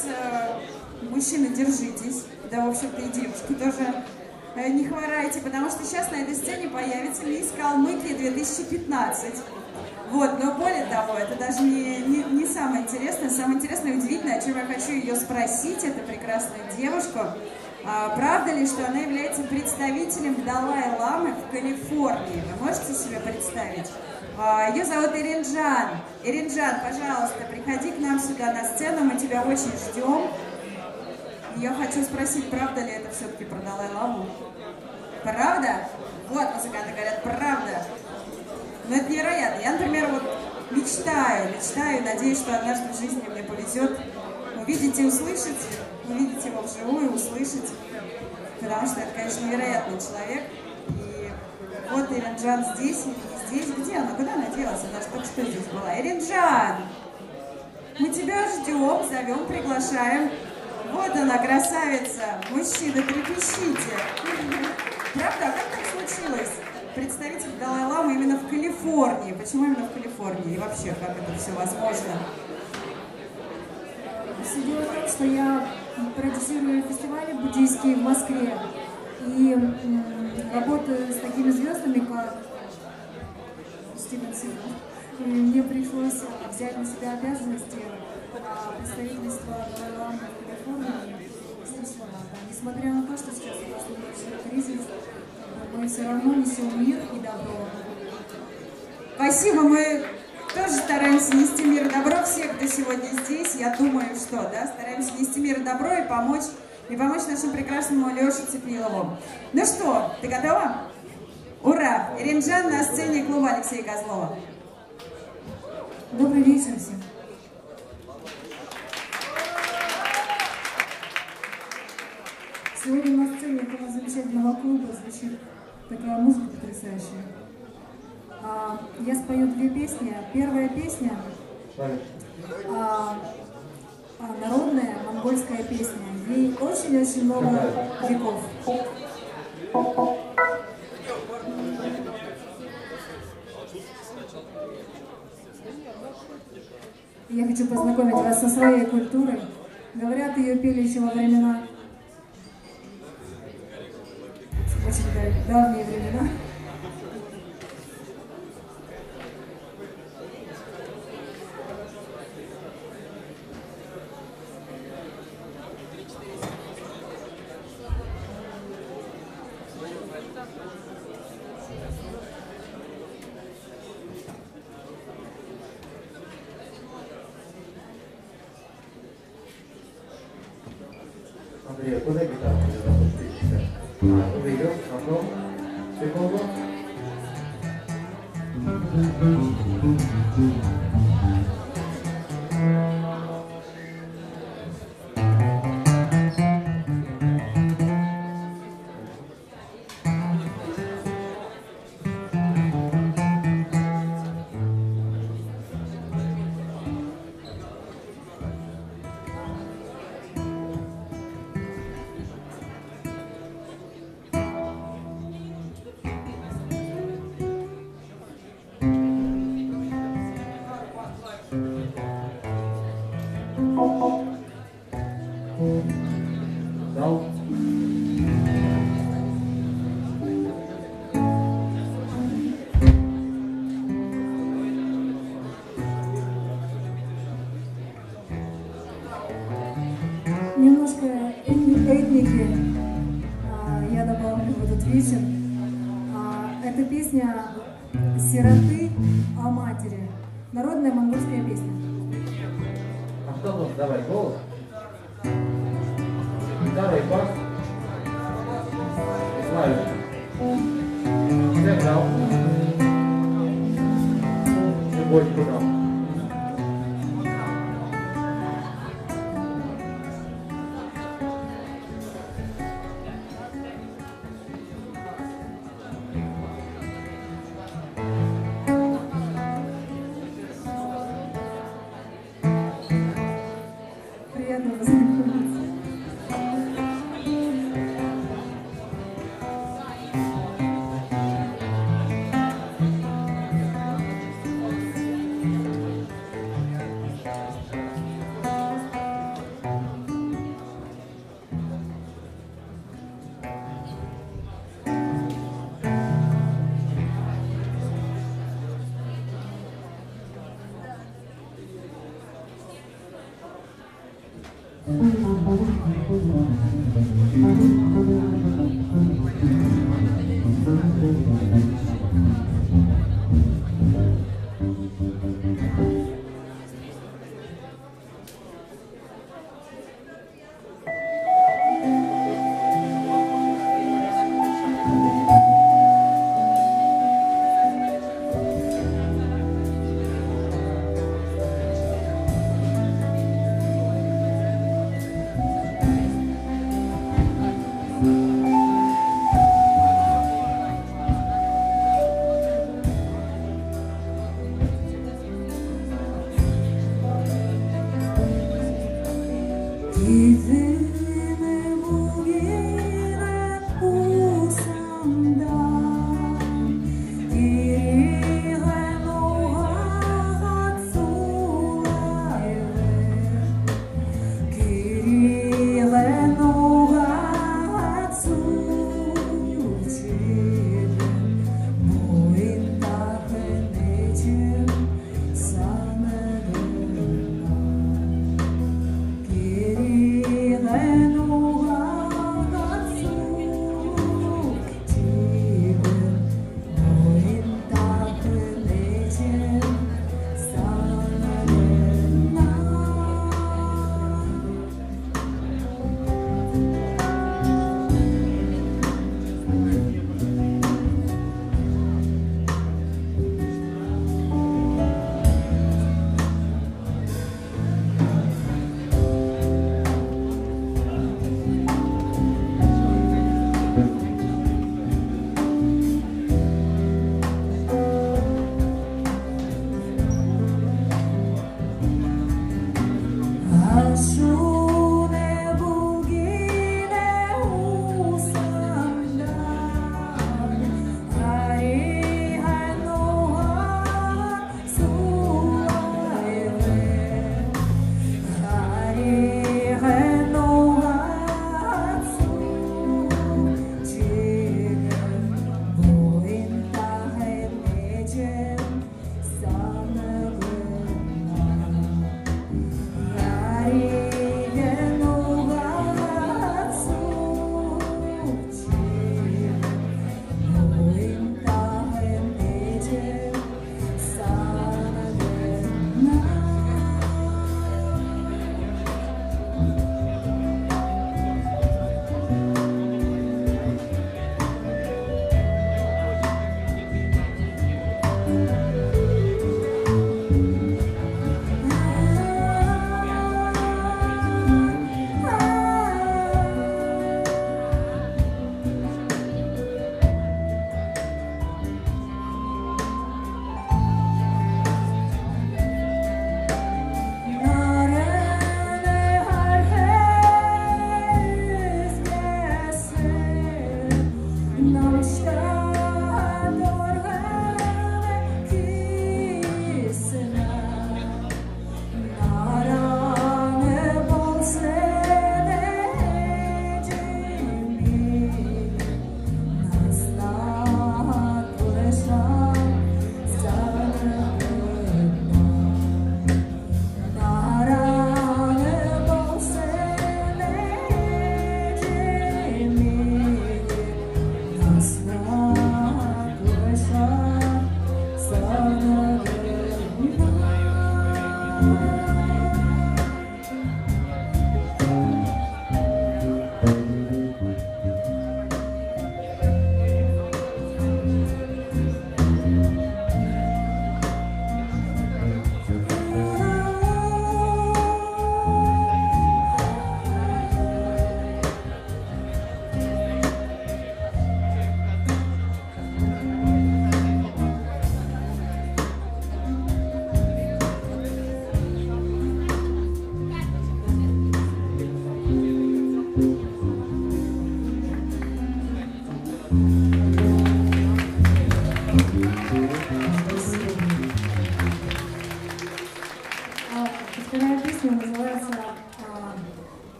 Сейчас, э, мужчины, держитесь, да, в общем-то, и девушки тоже э, не хворайте, потому что сейчас на этой сцене появится Мисс Калмыкия 2015. Вот, но более того, это даже не, не, не самое интересное. Самое интересное и удивительное, о чем я хочу ее спросить, это прекрасную девушку. А, правда ли, что она является представителем Далай-Ламы в Калифорнии? Вы можете себе представить? А, ее зовут Иринджан. Иринджан, пожалуйста, приходи к нам сюда на сцену, мы тебя очень ждем. Я хочу спросить, правда ли это все-таки про Далай-Ламу? Правда? Вот, музыканты говорят, правда. Но это невероятно. Я, например, вот мечтаю, мечтаю, надеюсь, что однажды в жизни мне повезет увидеть и услышать увидеть его вживую, услышать, потому что это, конечно, невероятный человек. И вот Иринджан здесь, здесь. Где она? Куда она делась? Она же только что здесь была. Иринджан! Мы тебя ждем, зовем, приглашаем. Вот она, красавица. Мужчины, трепещите. Правда? А как так случилось? Представитель Далай-Ламы именно в Калифорнии. Почему именно в Калифорнии? И вообще, как это все возможно? Все дело в том, что я продюсирую фестивали буддийские в Москве и работаю с такими звездами, как Сигал. И мне пришлось взять на себя обязанности представительства Далай-Ламы в Калифорнии. Несмотря на то, что сейчас небольшой кризис, мы все равно несем мир и добро. Спасибо, мы тоже стараемся нести мир и добро. Все, кто сегодня здесь, я думаю, что, да, стараемся нести мир и добро и помочь, и помочь нашему прекрасному Леше Цепилову. Ну что, ты готова? Ура! Иринджан на сцене клуба Алексея Козлова. Добрый вечер всем. Сегодня на сцене этого замечательного клуба звучит такая музыка потрясающая. А, я спою две песни. Первая песня а, а, народная монгольская песня. Ей очень-очень много веков. Я хочу познакомить вас со своей культурой. Говорят, ее пели еще во времена очень давние времена.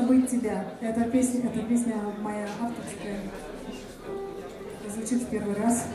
забыть тебя. Эта песня, эта песня моя авторская. Звучит в первый раз.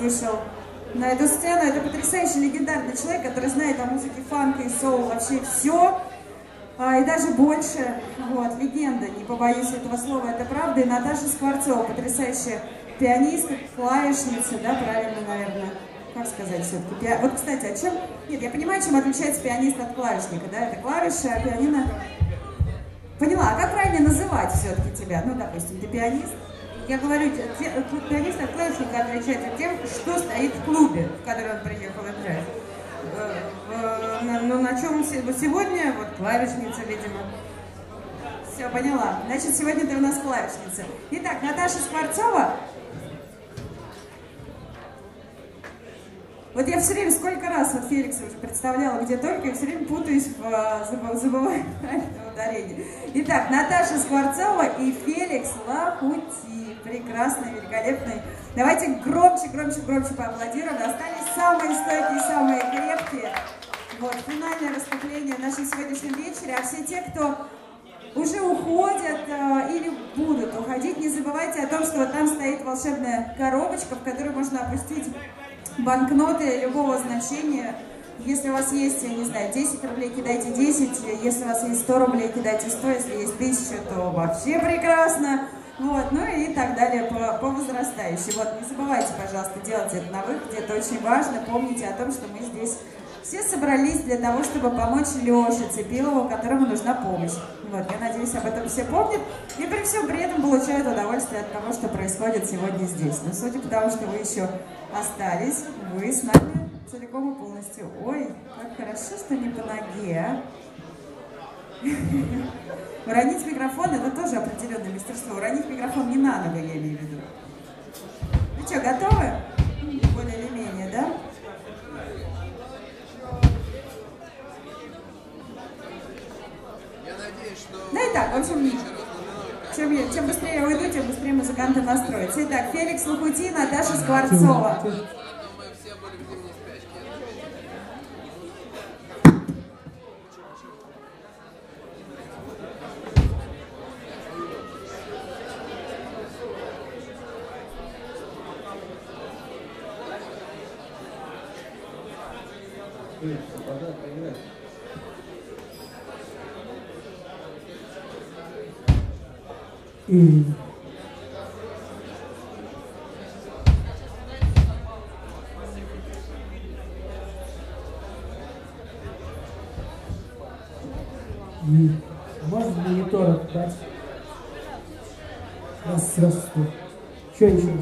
Вышел на эту сцену. Это потрясающий легендарный человек, который знает о музыке фанка и соул вообще все. А, и даже больше, вот, легенда, не побоюсь этого слова, это правда. И Наташа Скворцова, потрясающая пианистка, клавишница, да, правильно, наверное, как сказать все-таки? Пи... Вот, кстати, о чем? Нет, я понимаю, чем отличается пианист от клавишника, да, это клавиши, а пианино... Поняла, а как правильно называть все-таки тебя? Ну, допустим, ты пианист? Я говорю, пианист от клавишника отличается тем, что стоит в клубе, в который он приехал играть. Э, но ну, на чем сегодня? Вот клавишница, видимо. Все, поняла. Значит, сегодня ты у нас клавишница. Итак, Наташа Скворцова Вот я все время, сколько раз вот Феликса уже представляла, где только, и все время путаюсь, в, э, забываю ударение. Итак, Наташа Скворцова и Феликс Лахути. Прекрасный, великолепный. Давайте громче, громче, громче поаплодируем. Остались самые стойкие, самые крепкие. Вот, финальное выступление в нашем сегодняшнем вечере. А все те, кто уже уходят э, или будут уходить, не забывайте о том, что вот там стоит волшебная коробочка, в которую можно опустить банкноты любого значения. Если у вас есть, я не знаю, 10 рублей, кидайте 10. Если у вас есть 100 рублей, кидайте 100. Если есть 1000, то вообще прекрасно. Вот, ну и так далее по, по возрастающей. Вот, не забывайте, пожалуйста, делать это на выходе. Это очень важно. Помните о том, что мы здесь все собрались для того, чтобы помочь Леше Цепилову, которому нужна помощь. Вот, я надеюсь, об этом все помнят. И при всем при этом получают удовольствие от того, что происходит сегодня здесь. Но судя по тому, что вы еще остались, вы с нами целиком и полностью. Ой, как хорошо, что не по ноге, а. Уронить микрофон – это тоже определенное мастерство. Уронить микрофон не надо, я имею в виду. Ну что, готовы? Более или менее, да? Ну и так, в общем, чем, чем быстрее я уйду, тем быстрее музыканты настроятся. Итак, Феликс Лукути, Наташа Скворцова. И И можно монитор дать? Раз, раз? Что еще?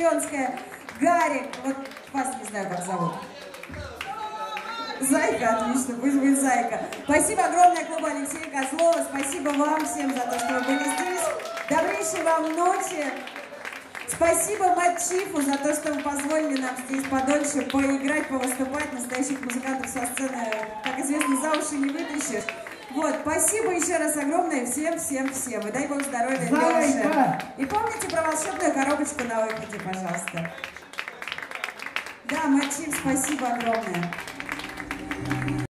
Шленская, Гарик. Вот вас не знаю, как зовут. Зайка, отлично, пусть будет Зайка. Спасибо огромное клубу Алексея Козлова. Спасибо вам всем за то, что вы были здесь. Добрейшей вам ночи. Спасибо Матчифу за то, что вы позволили нам здесь подольше поиграть, повыступать. Настоящих музыкантов со сцены, как известно, за уши не вытащишь. Вот, спасибо еще раз огромное всем, всем, всем. И дай Бог здоровья, Леше. И помните про волшебную коробочку на выходе, пожалуйста.